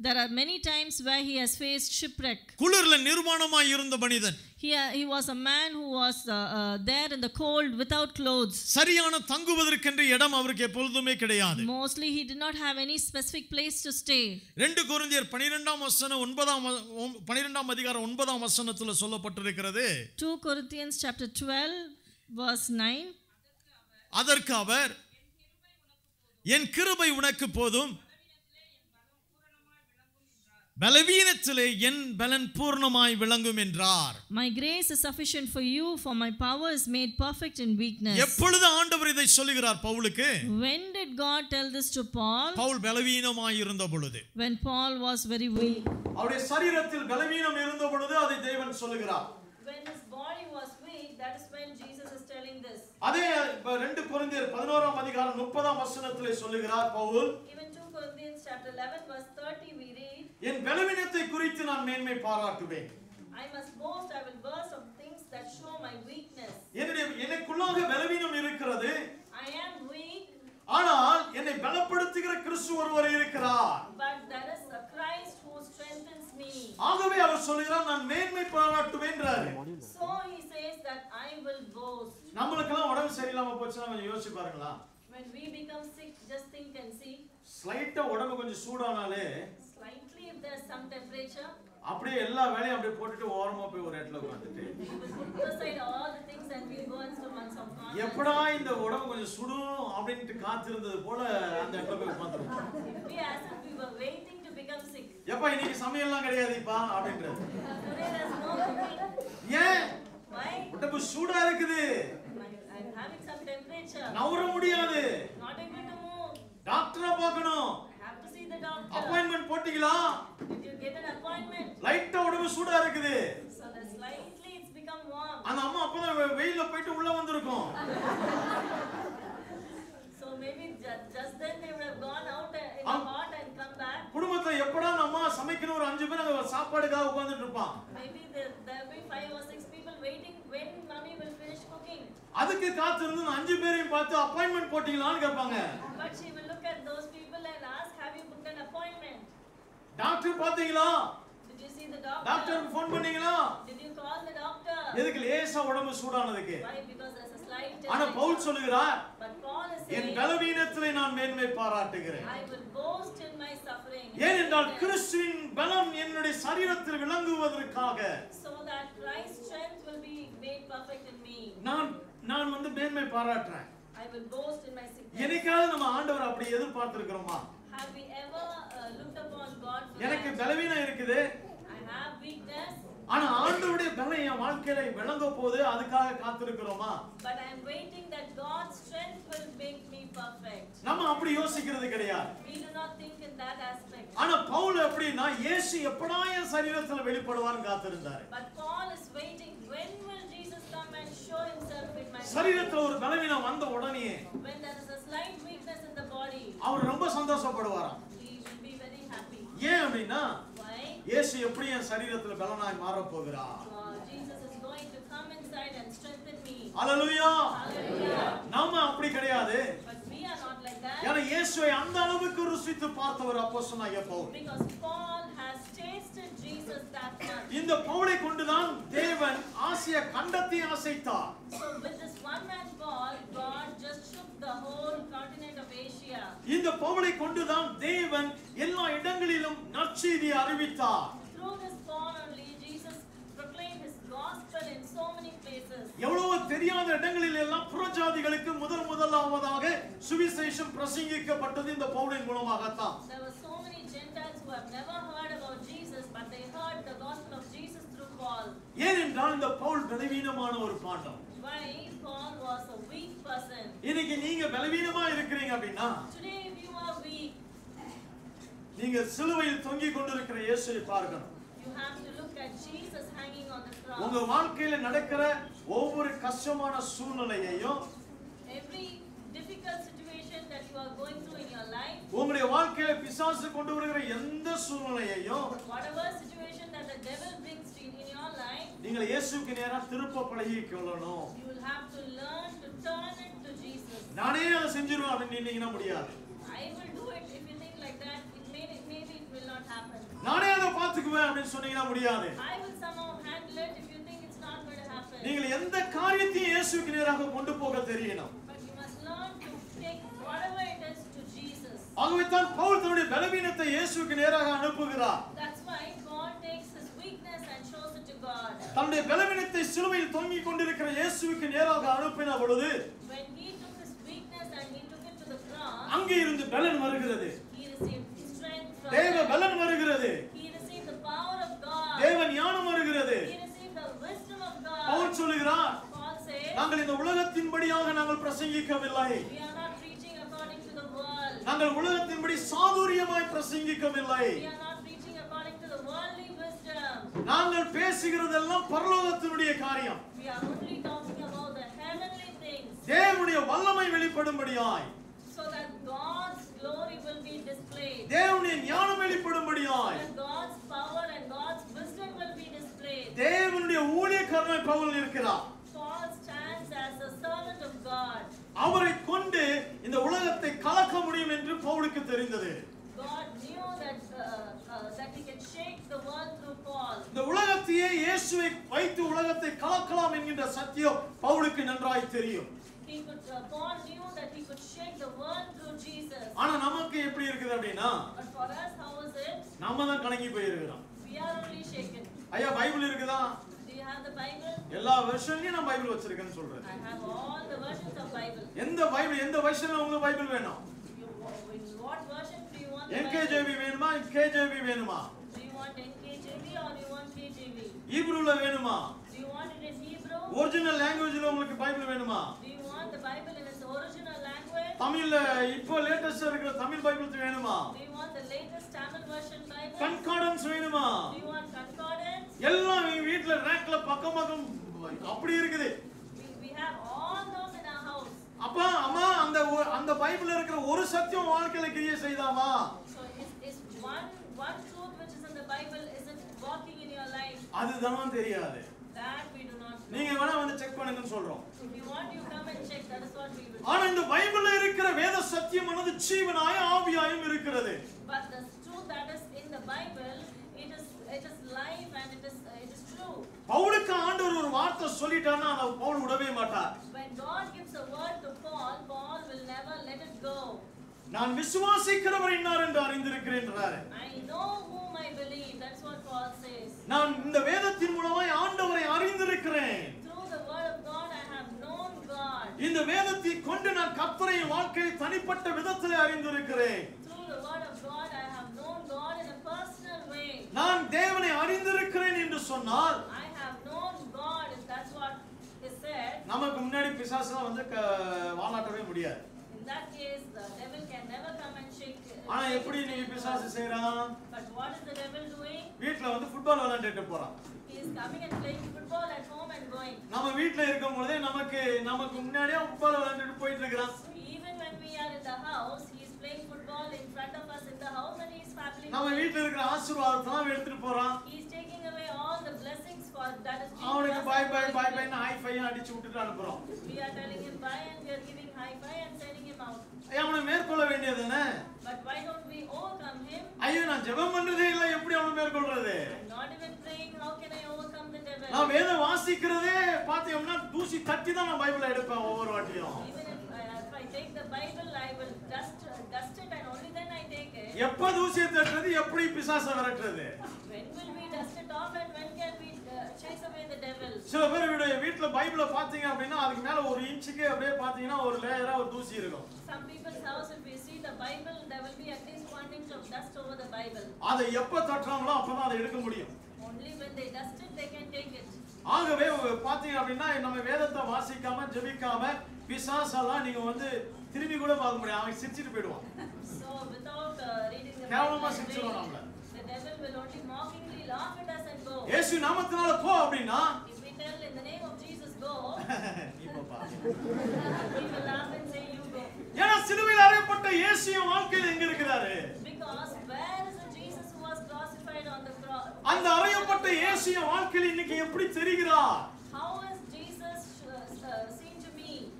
Speaker 2: There are many times where he has faced shipwreck.
Speaker 1: குளிர்ல நிர்மாணமாய் இருந்த மனிதன்
Speaker 2: He, uh, he was a man who was uh, uh, there in the cold without clothes.
Speaker 1: சரியான தங்குவதற்கென்று இடம் அவருக்கு எப்பொழுதுமே கிடையாது
Speaker 2: Mostly, he did not have any specific place to stay.
Speaker 1: ரெண்டு கொரிந்தியர் பனிரெண்டாம் வசனம் ஒன்பதாம் வ- ஒம்- பனிரெண்டாம் அதிகாரம் ஒன்பதாம் வசனத்துல சொல்லப்பட்டிருக்கிறது
Speaker 2: 2 Corinthians chapter 12, verse 9.
Speaker 1: அதற்கு அவர் என் கிருபை உனக்கு போதும் பலவீனத்திலே என் பலன் பூர்ணமாய் விளங்கும் என்றார்
Speaker 2: my grace is sufficient for you for my power is made perfect in weakness
Speaker 1: எப்பொழுது ஆண்டவர் இதை சொல்லுகிறார் பவுலுக்கு
Speaker 2: when did god tell this to paul
Speaker 1: Pavul பலவீனமாய் இருந்த பொழுது
Speaker 2: when paul was very weak
Speaker 1: அவருடைய சரீரத்தில் பலவீனம் இருந்த பொழுது அதை தேவன் சொல்லுகிறார்
Speaker 2: when his body was weak
Speaker 1: that is
Speaker 2: when jesus is telling this
Speaker 1: அதே 2 கொரிந்தியர் 11ஆம் அதிகாரம் 30ஆம் வசனத்திலே சொல்லுகிறார் Pavul
Speaker 2: even Corinthians chapter 11 verse 30 we read,
Speaker 1: என் பலவீனத்தை குறித்து நான் மேன்மை பாராட்டுவேன்
Speaker 2: I must boast, I will boast of things that show my weakness.
Speaker 1: என்னுடைய எனக்குள்ளாக பலவீனம் இருக்கிறது
Speaker 2: I am weak,
Speaker 1: ஆனால் என்னை பலப்படுத்துகிற கிறிஸ்து ஒருவர் இருக்கிறார்
Speaker 2: but there is a Christ who strengthens me.
Speaker 1: ஆகவே அவர் சொல்லுகிறார் நான் மேன்மை பாராட்டுவேன்றாரு
Speaker 2: So he says that I will boast.
Speaker 1: நம்மளுக்கெல்லாம் உடம்பு சரியில்லாம போச்சுன்னா கொஞ்சம் யோசிச்சு பாருங்களா
Speaker 2: When we become sick, just think and see.
Speaker 1: ஸ்லைட்டா உடம்பு கொஞ்சம் சூடானாலே
Speaker 2: Slightly, if there's some temperature,
Speaker 1: அப்படியே எல்லா வேலையும் அப்படியே போட்டுட்டு ஓரமா போய் ஒரு இடத்துல
Speaker 2: corner.
Speaker 1: எப்படா இந்த உடம்பு கொஞ்சம் சுடும் அப்படின்ட்டு காத்திருந்தது போல அந்த இடத்துல போய்
Speaker 2: sick.
Speaker 1: எப்பா இன்னைக்கு சமையல்லாம் கிடையாதுப்பா அப்படின்றது. ஏன்? உடம்பு சூடா இருக்குது. நவர முடியாது
Speaker 2: Not able to move.
Speaker 1: டாக்டரை பார்க்கணும். அப்பாயின்மெண்ட் போட்டீங்களா
Speaker 2: Did you get an appointment?
Speaker 1: லைட்டா உடம்பு சூடா இருக்குது. அந்த அம்மா அப்பதான் வெ- வெயில்ல போயிட்டு உள்ள வந்திருக்கும்
Speaker 2: So maybe just, just then they would have gone out uh, in the
Speaker 1: Um.
Speaker 2: hot and come back.
Speaker 1: குடும்பத்துல எப்படா அந்த அம்மா சமைக்கணும் ஒரு அஞ்சு பேர் சாப்பாடுக்காக உட்கார்ந்துட்டு இருப்பான்
Speaker 2: Waiting when mommy will finish cooking.
Speaker 1: அதுக்கு காத்திருந்து அஞ்சு பேரையும் பார்த்து அப்பாயின்மெண்ட் போட்டீங்களான்னு கேட்பாங்க
Speaker 2: But she will look at those people and ask, Have you booked an appointment?
Speaker 1: Doctor பாத்தீங்களா
Speaker 2: Did you see the doctor?
Speaker 1: டாக்டருக்கு ஃபோன் பண்ணீங்களா
Speaker 2: Did you call the doctor?
Speaker 1: எதுக்கு லேசா உடம்பு சூடானதுக்கு
Speaker 2: Why? Because there's a slight
Speaker 1: ஆனா பவுல். சொல்லுகிறார்
Speaker 2: But Paul is
Speaker 1: N
Speaker 2: saying,
Speaker 1: பலவீனத்திலே நான் மேன்மை பாராட்டுகிறேன்
Speaker 2: I will boast in my suffering.
Speaker 1: ஏனென்றால் கிறிஸ்துவின் பலம் என்னுடைய சரீரத்தில் விளங்குவதற்காக
Speaker 2: So that Christ's strength will be made perfect in me.
Speaker 1: நான் நான் வந்து மேன்மை பாராட்டுறேன்
Speaker 2: I will boast in my sickness.
Speaker 1: என்னைக்காவது நம்ம ஆண்டவர் அப்படி எதிர்பார்த்திருக்கிறோமா
Speaker 2: Have we ever uh, looked upon God for
Speaker 1: எனக்கு? பலவீனம் இருக்குது
Speaker 2: I have weakness,
Speaker 1: ஆனா ஆண்டவருடைய பலம் என் வாழ்க்கையில விளங்க போது அதுக்காக காத்திருக்கிறோமா
Speaker 2: but I am waiting that God's strength will make me perfect.
Speaker 1: நம்ம அப்படி யோசிக்கிறது கிடையாது
Speaker 2: We do not think in that aspect.
Speaker 1: ஆனா பவுல் எப்படின்னா இயேசு எப்படா என் சரீரத்துல வெளிப்படுவார்னு காத்திருந்தாரு
Speaker 2: But Paul is waiting. When will Jesus come and show himself in my life?
Speaker 1: சரீரத்துல ஒரு பலவீனம் வந்த உடனே
Speaker 2: When there is a slight weakness in the body,
Speaker 1: அவர் ரொம்ப சந்தோஷப்படுவாராம்
Speaker 2: he will be very happy.
Speaker 1: ஏன் அப்படின்னா? இயேசு எப்படி என் சரீரத்துல பலனாய்
Speaker 2: Uh.
Speaker 1: அல்லேலூயா
Speaker 2: Hallelujah.
Speaker 1: நாம அப்படி கிடையாது ஏன்னா இயேசுவை அந்த அளவுக்கு ருசித்து பார்த்தவர் அப்போஸ்தலனாகிய Pavul
Speaker 2: Because Paul has tasted Jesus that much.
Speaker 1: இந்த பவுலை கொண்டுதான் தேவன் ஆசிய கண்டத்தை அசைத்தார்
Speaker 2: So with this one man Paul, God just shook the whole continent of Asia.
Speaker 1: இந்த பவுலை கொண்டுதான் தேவன் எல்லா இடங்களிலும் நற்செய்தியை அறிவித்தார்
Speaker 2: Through this Paul only, gospel in so many places.
Speaker 1: எவ்வளவு தெரியாத இடங்களில் எல்லாம் புறஜாதிகளுக்கு முதல் முதலாவதாக சுவிசேஷம் பிரசங்கிக்கப்பட்டது இந்த பவுலின் மூலமாகத்தான்
Speaker 2: There were so many Gentiles who have never heard about Jesus, but they heard the gospel of Jesus through Paul.
Speaker 1: ஏனென்றால் இந்த பவுல் பலவீனமான ஒரு பாண்டம்
Speaker 2: Why? Paul was a weak person.
Speaker 1: இன்னைக்கு நீங்க பலவீனமா இருக்கிறீங்க அப்படின்னா
Speaker 2: Today, if you are weak,
Speaker 1: நீங்க சிலுவையில் தொங்கிக் கொண்டிருக்கிற இயேசுவை பார்க்கணும்
Speaker 2: you have to look at Jesus hanging on the
Speaker 1: உங்க
Speaker 2: cross.
Speaker 1: வாழ்க்கையில நடக்கிற ஒவ்வொரு கஷ்டமான சூழ்நிலையையும்
Speaker 2: Every difficult situation that you are going through in your life,
Speaker 1: உங்களுடைய வாழ்க்கையில பிசாசு கொண்டு வருகிற எந்த சூழ்நிலையையும்
Speaker 2: whatever situation that the devil brings to in your life,
Speaker 1: நீங்கள் இயேசுக்கு நேரா திருப்ப பழகி கொள்ளணும்
Speaker 2: you will have to learn to turn it to Jesus.
Speaker 1: நானே அதை செஞ்சிருவேன் அப்படின்னு நின்னீங்கன்னா முடியாது
Speaker 2: I will do it if you think like that. It may, maybe it will not happen.
Speaker 1: நானே அதை பார்த்துக்குவேன் அப்படின்னு சொன்னீங்கன்னா முடியாது. நீங்கள் எந்த காரியத்தையும் இயேசுக்கு நேராக கொண்டு போக தெரியணும். ஆகவே தான் பவுல் தன்னுடைய பலவீனத்தை இயேசுக்கு நேராக அனுப்புகிறார். தன்னுடைய பலவீனத்தை சிலுவையில் தொங்கிக் கொண்டிருக்கிற இயேசுவுக்கு நேராக அனுப்பின பொழுது அங்கே இருந்து பலன் வருகிறது
Speaker 2: he received strength from
Speaker 1: தேவ. பலன் வருகிறது. தேவ ஞானம் வருகிறது பவுல்
Speaker 2: God.
Speaker 1: சொல்லுகிறார் நாங்கள் இந்த உலகத்தின்படியாக நாங்கள் பிரசங்கிக்கவில்லை. நாங்கள் உலகத்தின்படி சாதுரியமாய் பிரசங்கிக்கவில்லை. நாங்கள் பேசுகிறதெல்லாம் பரலோகத்தினுடைய காரியம் தேவனுடைய வல்லமை வெளிப்படும்படியாய்
Speaker 2: God's glory will be displayed.
Speaker 1: தேவனுடைய ஞானம் வெளிப்படும்படியாய்
Speaker 2: That God's power and God's wisdom will be displayed.
Speaker 1: தேவனுடைய ஊழியக்காரனாய் பவுல் இருக்கிறார்
Speaker 2: Paul stands as a servant of God.
Speaker 1: அவரை கொண்டு இந்த உலகத்தை கலக்க முடியும் என்று பவுலுக்கு தெரிந்தது
Speaker 2: God knew that uh, uh, that he can shake the world through Paul.
Speaker 1: இந்த உலகத்தையே இயேசுவை வைத்து உலகத்தை கலக்கலாம் என்கின்ற சத்தியம் பவுலுக்கு நன்றாய் தெரியும்
Speaker 2: He could. Uh, Paul knew that he could shake the world through Jesus.
Speaker 1: ஆனா நமக்கு எப்படி இருக்குது அப்படின்னா
Speaker 2: But for us, how is it?
Speaker 1: நம்ம தான் கலங்கி போயிருக்கிறோம்
Speaker 2: We are only shaken.
Speaker 1: ஐயா பைபிள் இருக்குதா
Speaker 2: Do you have the Bible?
Speaker 1: எல்லா வருஷன்லயும் நான் பைபிள் வச்சிருக்கேன்னு சொல்றேன்
Speaker 2: I have all the versions of Bible.
Speaker 1: எந்த பைபிள் எந்த வருஷன்ல உங்களுக்கு பைபிள் வேணும்
Speaker 2: You, in what version do you want the Bible?
Speaker 1: என்கேஜேபி வேணுமா கேஜேபி வேணுமா
Speaker 2: Do you want NKJV or do you want KJV?
Speaker 1: ஈப்ரூல வேணுமா
Speaker 2: Do you want it in Hebrew?
Speaker 1: Original லாங்குவேஜ்ல உங்களுக்கு பைபிள் வேணுமா
Speaker 2: Do you Bible in its original language?
Speaker 1: தமிழ்ல இப்போ லேட்டஸ்டா இருக்கிற தமிழ் பைபிள் வேணுமா
Speaker 2: you want the latest Tamil version Bible?
Speaker 1: Concordance வேணுமா
Speaker 2: you want concordance?
Speaker 1: எல்லாம் வீட்ல ரேக்ல பக்கம் பக்கம் அப்படி இருக்குது
Speaker 2: We, we have all those in our house.
Speaker 1: அப்பா அம்மா அந்த அந்த பைபிள்ல இருக்கிற ஒரு சத்தியம் வாழ்க்கையில கிரியை செய்தாமா
Speaker 2: So is, is one one truth which is in the Bible isn't working in your life?
Speaker 1: அதுதான் தெரியாது
Speaker 2: That we do not know.
Speaker 1: நீங்க வேணா வந்து செக் பண்ணுங்கன்னு சொல்றோம்
Speaker 2: If you want, you come and check. That is what we will.
Speaker 1: ஆனா இந்த பைபிள்ல இருக்கிற வேத சத்தியமானது ஜீவனாய ஆவியாயும் இருக்கிறது
Speaker 2: But the truth that is in the Bible, it is it is life and it is it is true.
Speaker 1: பவுலுக்கு ஆண்டவர் ஒரு வார்த்தை சொல்லிட்டாருன்னா அதை பவுல் விடவே மாட்டார்
Speaker 2: When God gives a word to Paul, Paul will never let it go.
Speaker 1: நான் விசுவாசிக்கிறவர் இன்னார் என்று அறிந்திருக்கிறேன்றாரு
Speaker 2: I know whom I believe. That's what Paul says.
Speaker 1: நான் இந்த வேதத்தின் மூலமாய் ஆண்டவரை அறிந்திருக்கிறேன்
Speaker 2: Through the word of God, I have known God.
Speaker 1: இந்த வேதத்தை கொண்டு நான் கர்த்தரை என் வாழ்க்கையை தனிப்பட்ட விதத்திலே அறிந்திருக்கிறேன்
Speaker 2: Through the word of God, I have known God in a personal way.
Speaker 1: நான் தேவனை அறிந்திருக்கிறேன் என்று சொன்னால்
Speaker 2: I have known God, if that's what is said.
Speaker 1: நமக்கு முன்னாடி பிசாசுலாம் வந்து வாலாட்டவே முடியாது
Speaker 2: In that case, the devil can never come and shake.
Speaker 1: ஆனா எப்படி நீங்க பிசாசு செய்யறான்
Speaker 2: But what is the devil doing?
Speaker 1: வீட்ல வந்து ஃபுட்பால் விளையாண்டுட்டு போறான்
Speaker 2: He is coming and playing football at home and going.
Speaker 1: நம்ம வீட்ல இருக்கும் பொழுதே நமக்கு நமக்கு முன்னாடியே ஃபுட்பால் விளையாண்டுட்டு போயிட்டு இருக்கிறான்
Speaker 2: So even when we are in the house, he playing football in front of us in the house and he is happily
Speaker 1: நம்ம
Speaker 2: playing.
Speaker 1: வீட்ல இருக்கிற ஆசீர்வாதத்தெல்லாம் அவன் எடுத்துட்டு போறான்
Speaker 2: He is taking away all the blessings for that is being
Speaker 1: அவனுக்கு
Speaker 2: blessed
Speaker 1: bye bye
Speaker 2: by
Speaker 1: bye
Speaker 2: him.
Speaker 1: பாய்னு hi ஃபையும் அடிச்சு விட்டுட்டு அனுப்புறோம்
Speaker 2: We are telling him bye and we are giving high five and sending him out.
Speaker 1: அவனை மேற்கொள்ள வேண்டியதுதானே
Speaker 2: But why don't we overcome him?
Speaker 1: ஐயோ நான் ஜெபம் பண்றதே இல்லை எப்படி அவனை மேற்கொள்றது
Speaker 2: I'm not even praying. How can I overcome the devil?
Speaker 1: நான் வேதம் வாசிக்கிறதே தூசி தட்டி தான் நான் பைபிளை எடுப்பேன் ஒவ்வொரு வாட்டியும்
Speaker 2: Even take the Bible, I will dust dust it and only then I take it.
Speaker 1: எப்ப தூசியை தட்டுறது எப்படி பிசாச விரட்டுறது
Speaker 2: When will we dust it off and when can we uh, chase away the devil?
Speaker 1: சில பேர் வீடு வீட்டுல பைபிளை பாத்தீங்க அப்படின்னா அதுக்கு மேல ஒரு இன்ச்சுக்கு அப்படியே பாத்தீங்கன்னா ஒரு லேயரா ஒரு தூசி இருக்கும்
Speaker 2: Some people's house, if we see the Bible, there will be at least one inch of dust over the Bible.
Speaker 1: அதை எப்ப தட்டுறாங்களோ அப்பதான் அதை எடுக்க முடியும்
Speaker 2: Only when they dust it, they can take it.
Speaker 1: ஆகவே பாத்தீங்க அப்படின்னா நம்ம வேதத்தை வாசிக்காம ஜெபிக்காம பிசாசெல்லாம் நீங்க வந்து திரும்பி கூட பார்க்க முடியாது. அவன் சிரிச்சிட்டு போயிடுவான்.
Speaker 2: Uh,
Speaker 1: கேவலமா சிரிச்சிருவான் நம்மள. இயேசு நாமத்தினால போ அப்படின்னா. ஏன்னா சிலுவையில் அறையப்பட்ட இயேசு வாழ்க்கையில் எங்க இருக்கிறாரு
Speaker 2: Because where is the Jesus who was crucified on the cross?
Speaker 1: அந்த அறையப்பட்ட இயேசு என் வாழ்க்கையில் இன்னைக்கு எப்படி தெரிகிறார்
Speaker 2: uh, uh?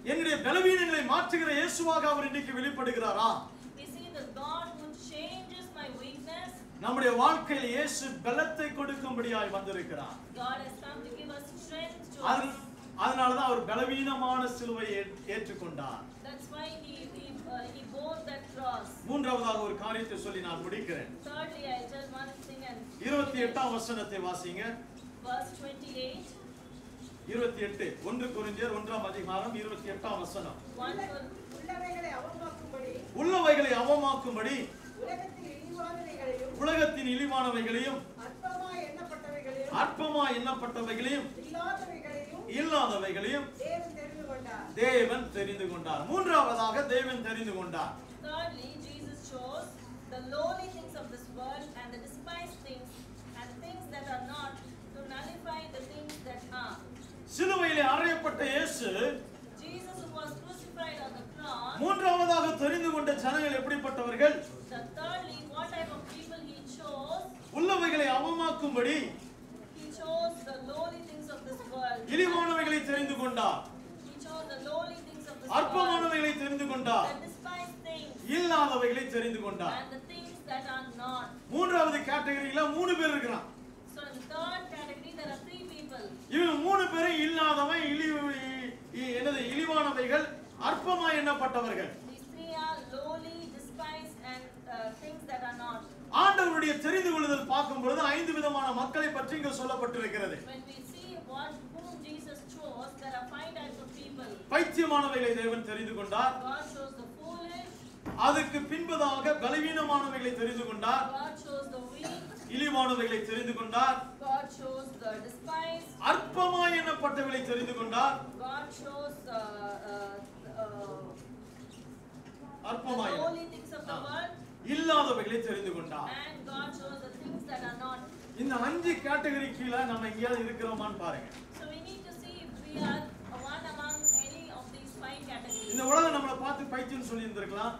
Speaker 1: என்னுடைய பலவீனங்களை மாற்றுகிற இயேசுவாக அவர் இன்னைக்கு வெளிப்படுகிறாரா? நம்முடைய வாழ்க்கையில் இயேசு பலத்தை கொடுக்கும்படியாய் வந்திருக்கிறார். அதனாலதான் அவர் பலவீனமான சிலுவையை ஏற்- ஏற்றுக்கொண்டார் மூன்றாவதாக ஒரு காரியத்தை சொல்லி நான் முடிக்கிறேன். இருபத்தி எட்டாம் வசனத்தை வாசிங்க.
Speaker 2: verse 28.
Speaker 1: இருபத்தி எட்டு ஒன்று குறிஞ்சியர் ஒன்றாம் அதிகாரம் இருபத்தி எட்டாம் வசனம்.
Speaker 3: உள்ளவைகளை அவமாக்கும்படி
Speaker 1: உலகத்தின் இழிவானவைகளையும் அற்பமா எண்ணப்பட்டவைகளையும்
Speaker 3: இல்லாதவைகளையும் தேவன் தெரிந்து கொண்டார்
Speaker 1: மூன்றாவதாக தேவன் தெரிந்து கொண்டார்
Speaker 2: Thirdly, Jesus chose the lowly things of this world and the despised things and things that are not to nullify the things that are.
Speaker 1: சிலுவையிலே அறையப்பட்ட இயேசு
Speaker 2: Jesus who was crucified on the cross,
Speaker 1: மூன்றாவதாக தெரிந்து கொண்ட ஜனங்கள் எப்படிப்பட்டவர்கள்
Speaker 2: The thirdly, what type of people he chose?
Speaker 1: உள்ளவைகளை அவமாக்கும்படி
Speaker 2: He chose the lowly things of this world.
Speaker 1: இழிவானவைகளை தெரிந்து கொண்டார் அற்பமானவைகளை தெரிந்து கொண்டார் இல்லாதவைகளை தெரிந்து கொண்டார். மூன்றாவது கேட்டகரியில மூணு பேர் இருக்கிறான். இவங்க மூணு பேரும் இல்லாதவன் இழிவு என்னது இழிவானவைகள் அற்பமா எண்ணப்பட்டவர்கள்
Speaker 2: uh.
Speaker 1: ஆண்டவருடைய தெரிந்து கொள்ளுதல் பார்க்கும் பொழுது ஐந்து விதமான மக்களை பற்றி இங்கு சொல்லப்பட்டிருக்கிறது பைத்தியமானவைகளை தேவன் தெரிந்து கொண்டார் அதுக்கு பின்பதாக பலவீனமானவைகளை தெரிந்து கொண்டார் இழிவானவைகளை தெரிந்து கொண்டார் அற்பமாய் எண்ணப்பட்டவைகளை தெரிந்து கொண்டார்
Speaker 2: uh, uh, uh,
Speaker 1: அற்பமாய் Ah. இல்லாதவைகளை தெரிந்து கொண்டார். இந்த அஞ்சு கேட்டகரி கீழே நம்ம எங்கேயாவது இருக்கிறோமான்னு பாருங்க
Speaker 2: So we need to see if we are one among any of these five categories.
Speaker 1: இந்த உலகம் நம்மளை பார்த்து பைத்தியம் சொல்லி இருந்திருக்கலாம்.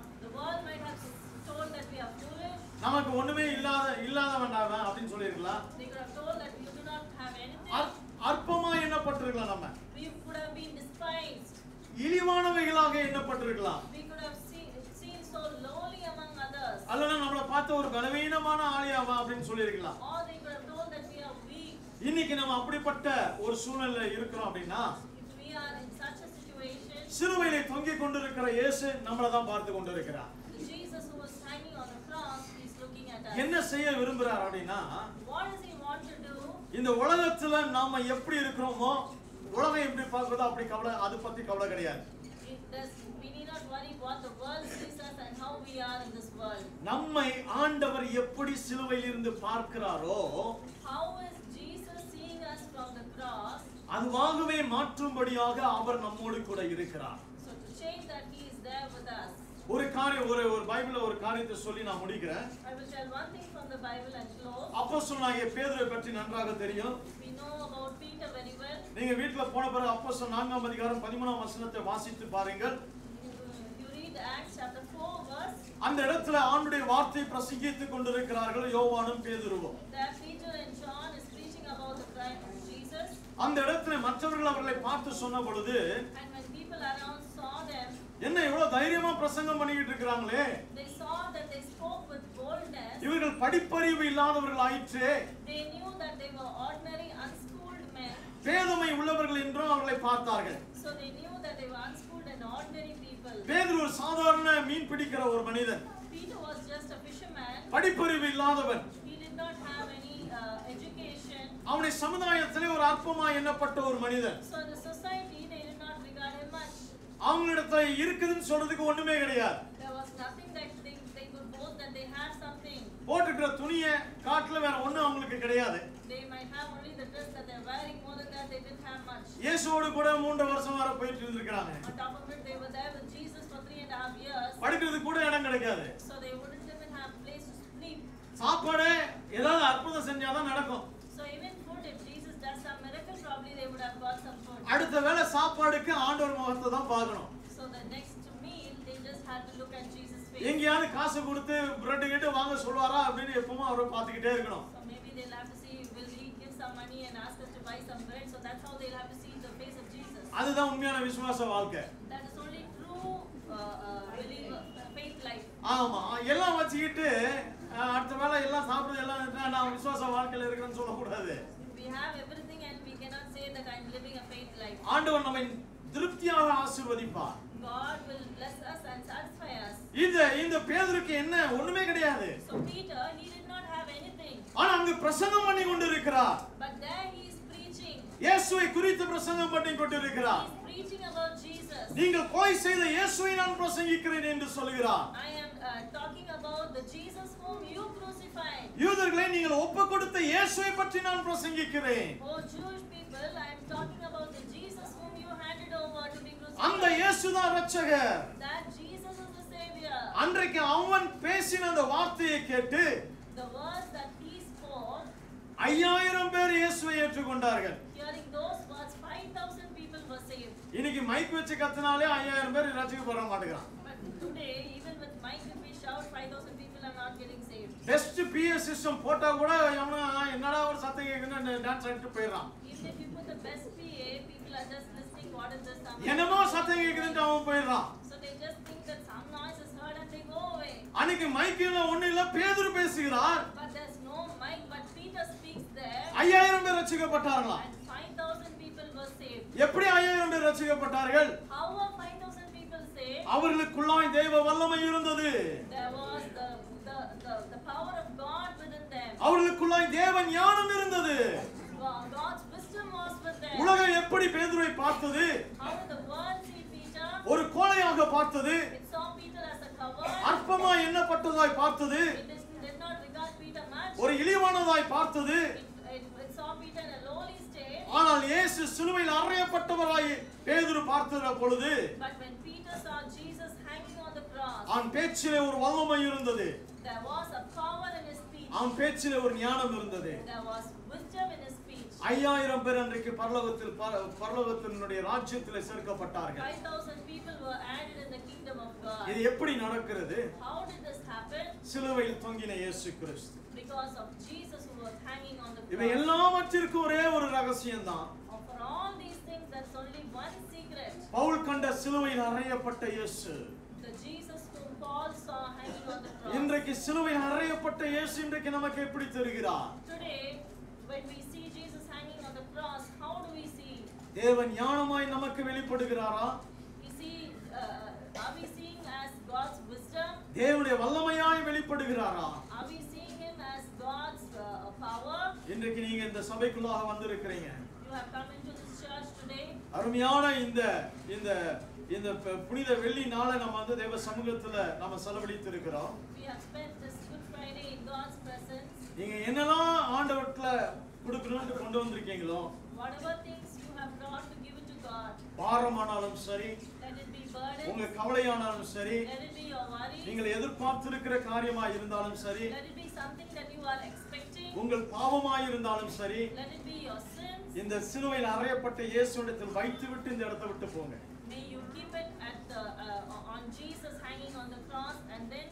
Speaker 1: நமக்கு ஒண்ணுமே இல்லாத இல்லாதவன்டாவன் அப்படின்னு சொல்லியிருக்கலாம் அற்பமா எண்ணப்பட்டிருக்கலாம் நம்ம. இழிவானவைகளாக எண்ணப்பட்டிருக்கலாம். அல்லனா நம்மளை பார்த்து ஒரு பலவீனமான ஆளியாவா அப்படின்னு சொல்லியிருக்கலாம். இன்னைக்கு நம்ம அப்படிப்பட்ட ஒரு சூழ்நிலை இருக்கிறோம் அப்படின்னா சிலுவையிலே தொங்கிக் கொண்டிருக்கிற இயேசு நம்மளை தான் பார்த்து கொண்டிருக்கிறார்
Speaker 2: the Jesus who was hanging on the cross is looking at us.
Speaker 1: என்ன செய்ய விரும்புறார் அப்படின்னா? இந்த உலகத்துல நாம எப்படி இருக்கிறோமோ உலகம் எப்படி பார்க்குதோ அப்படி கவலை அது பத்தி கவலை கிடையாது
Speaker 2: It does, we need not worry what the world sees us and how we are in this world.
Speaker 1: நம்மை ஆண்டவர் எப்படி சிலுவையில் இருந்து பார்க்கிறாரோ
Speaker 2: How is Jesus seeing us from the cross?
Speaker 1: அதுவாகவே மாற்றும்படியாக அவர் நம்மோடு கூட இருக்கிறார். ஒரு காரியம் ஒரு ஒரு பைபிள்ல ஒரு காரியத்தை சொல்லி நான் முடிக்கிறேன்
Speaker 2: close.
Speaker 1: அப்போஸ்தலனாகிய பேதுருவை பற்றி நன்றாக தெரியும். நீங்க வீட்டுல போன பிறகு அப்போஸ்தலர் நான்காம் அதிகாரம் பதிமூணாம் வசனத்தை வாசித்து பாருங்கள்
Speaker 2: You, you read Acts chapter 4 verse.
Speaker 1: அந்த இடத்துல ஆண்டுடைய வார்த்தை பிரசங்கித்துக் கொண்டிருக்கிறார்கள் யோவானும் பேதுருவும் அந்த இடத்துல மற்றவர்கள் அவர்களை பார்த்து சொன்ன பொழுது என்ன இவ்வளவு தைரியமா பிரசங்கம்
Speaker 2: with boldness.
Speaker 1: இவர்கள் படிப்பறிவு இல்லாதவர்கள் ஆயிற்றே. பேதமை உள்ளவர்கள் என்றும் அவர்களை பார்த்தார்கள். பேதுரு ஒரு சாதாரண மீன் பிடிக்கிற ஒரு மனிதன். படிப்பறிவு இல்லாதவன்
Speaker 2: uh.
Speaker 1: அவனை ஒரு அற்பமா எண்ணப்பட்ட ஒரு மனிதன். அவங்களிடத்துல இருக்குதுன்னு சொல்றதுக்கு ஒண்ணுமே கிடையாது. போட்டுக்கிற துணியை காட்டுல வேற ஒண்ணும் அவங்களுக்கு கிடையாது. இயேசுவோடு கூட மூன்று வருஷம் வர போயிட்டு
Speaker 2: years.
Speaker 1: படுக்கிறதுக்கு கூட இடம் கிடைக்காது. சாப்பாடு ஏதாவது அற்புதம் செஞ்சாதான் நடக்கும்
Speaker 2: So even food, if Jesus
Speaker 1: அடுத்த வேளை சாப்பாடுக்கு ஆண்டவர் முகத்தை தான் பார்க்கணும். எங்கேயாவது காசு கொடுத்து பிரெட் கிட்ட வாங்க சொல்வாரா அப்படின்னு எப்பவும் அவரை பார்த்துக்கிட்டே இருக்கணும். அதுதான் உண்மையான விசுவாச வாழ்க்கை
Speaker 2: uh, uh, uh.
Speaker 1: ஆமா எல்லாம் வச்சுக்கிட்டு அடுத்த வேளை எல்லாம் சாப்பிடுறது எல்லாம் நான் விசுவாச வாழ்க்கையில இருக்கிறேன்னு சொல்லக்கூடாது
Speaker 2: We have everything and we cannot say that I'm living a faith life.
Speaker 1: ஆண்டவர் நம்மை திருப்தியாக ஆசீர்வதிப்பார்
Speaker 2: God will bless us and satisfy us.
Speaker 1: இந்த இந்த பேதருக்கு என்ன ஒண்ணுமே கிடையாது
Speaker 2: So Peter, he did not have anything.
Speaker 1: ஆனா அங்கு பிரசங்கம் பண்ணி கொண்டிருக்கிறார்
Speaker 2: But there he is preaching.
Speaker 1: இயேசுவை குறித்து பிரசங்கம் பண்ணி கொண்டிருக்கிறார்
Speaker 2: He is preaching about Jesus.
Speaker 1: நீங்கள் கொலை செய்த இயேசுவை நான் பிரசங்கிக்கிறேன் என்று சொல்கிறார்
Speaker 2: I am uh, talking about the Jesus whom you crucified.
Speaker 1: யூதர்களை நீங்கள் ஒப்பு கொடுத்த இயேசுவை பற்றி நான் பிரசங்கிக்கிறேன்
Speaker 2: Oh Jewish people, I am talking about the Jesus whom you handed over to be
Speaker 1: அந்த ரட்சகர்
Speaker 2: That Jesus is the Savior.
Speaker 1: அன்றைக்கு அவன் பேசின அந்த வார்த்தையை கேட்டு
Speaker 2: The words that he spoke,
Speaker 1: ஐயாயிரம் பேர் இயேசுவை ஏற்றுக்கொண்டார்கள்
Speaker 2: hearing those words, 5,000 people were saved.
Speaker 1: இன்னைக்கு மைக் வச்சு கத்தினாலே ஐயாயிரம் பேர் மாட்டேங்கிறான்
Speaker 2: But Today, even with mic, if we shout, 5,000 people are not getting saved.
Speaker 1: Best PS system போட்டா கூட எவனா என்னடா ஒரு சத்தம் கேக்குதுன்னு டான்ஸ் ஆடிட்டு போயிடுறான்
Speaker 2: Even if you put the best PA, people are just listening, what is this sound?
Speaker 1: என்னமோ சத்தம் கேக்குதுன்ட்டு அவன் போயிடுறான்
Speaker 2: So they just think that some noise is heard and they go away.
Speaker 1: அன்னைக்கு மைக்கில் ஒண்ணு இல்ல பேதுரு பேசுகிறார்
Speaker 2: But there's no mic, but Peter speaks there,
Speaker 1: ஐயாயிரம் பேர் ரசிக்கப்பட்டார்களா
Speaker 2: and 5,000 people were saved.
Speaker 1: எப்படி ஐயாயிரம் பேர் ரசிக்கப்பட்டார்கள்
Speaker 2: How are 5,000 people saved?
Speaker 1: அவர்களுக்குள்ளாய் தெய்வ வல்லமை இருந்தது
Speaker 2: There was the, the, the, the power of God within them.
Speaker 1: அவர்களுக்குள்ளாய் தேவ ஞானம் இருந்தது. உலகம் எப்படி பேதுருவை பார்த்தது? ஒரு கோழையாக பார்த்தது. அற்பமா எண்ணப்பட்டதாய் பார்த்தது. ஒரு இழிவானதாய் பார்த்தது ஆனால் இயேசு சிலுவையில் அறையப்பட்டவராய் பேதுரு பார்த்த பொழுது
Speaker 2: But when Peter saw Jesus hanging on the cross,
Speaker 1: அவன் பேச்சிலே ஒரு வல்லமை இருந்தது
Speaker 2: there was a power in his speech.
Speaker 1: அவன் பேச்சிலே ஒரு ஞானம் இருந்தது
Speaker 2: There was wisdom in his speech.
Speaker 1: ஐயாயிரம் பேர் அன்றைக்கு பரலோகத்தில் பர- பரலோகத்தினுடைய ராஜ்யத்தில் சேர்க்கப்பட்டார்கள்
Speaker 2: 5,000 people were added in the kingdom of God.
Speaker 1: இது எப்படி நடக்கிறது
Speaker 2: How did this happen?
Speaker 1: சிலுவையில் தொங்கின இயேசு கிறிஸ்து இவை. எல்லாவற்றிற்கும் ஒரே ஒரு ரகசியம் தான்
Speaker 2: And For all these things, there's only one secret.
Speaker 1: Pavul கண்ட சிலுவையில் அறையப்பட்ட இயேசு. இன்றைக்கு சிலுவையில் அறையப்பட்ட இயேசு இன்றைக்கு நமக்கு எப்படி தெரிகிறார்
Speaker 2: Today, when we see Jesus hanging on the cross, how do we see?
Speaker 1: தேவன் ஞானமாய் நமக்கு வெளிப்படுகிறாரா
Speaker 2: We see, uh, are we seeing as God's wisdom?
Speaker 1: தேவனுடைய வல்லமையாய் வெளிப்படுகிறாரா
Speaker 2: as God's uh, power?
Speaker 1: இன்றைக்கு நீங்க இந்த சபைக்குள்ளாக வந்திருக்கிறீங்க
Speaker 2: You have come into this church today.
Speaker 1: அருமையான இந்த இந்த இந்த புனித வெள்ளி நாளை நம்ம வந்து தேவ சமூகத்துல நம்ம செலவழித்து இருக்கிறோம்
Speaker 2: We have spent this Good Friday in God's presence.
Speaker 1: நீங்க என்னெல்லாம் ஆண்டவர்ல கொடுக்கணும்னு கொண்டு வந்திருக்கீங்களோ
Speaker 2: Whatever things you have brought to give it to God,
Speaker 1: பாரமானாலும் சரி
Speaker 2: it
Speaker 1: உங்க கவலையானாலும் சரி நீங்கள் எதிர்பார்த்திருக்கிற காரியமா இருந்தாலும் சரி உங்கள் பாவமாய் இருந்தாலும் சரி. இந்த சிலுவையில் அறையப்பட்ட இயேசுவிடத்தில் வைத்து விட்டு இந்த இடத்தை விட்டு போங்க
Speaker 2: May you keep it at the uh, on Jesus hanging on the cross and then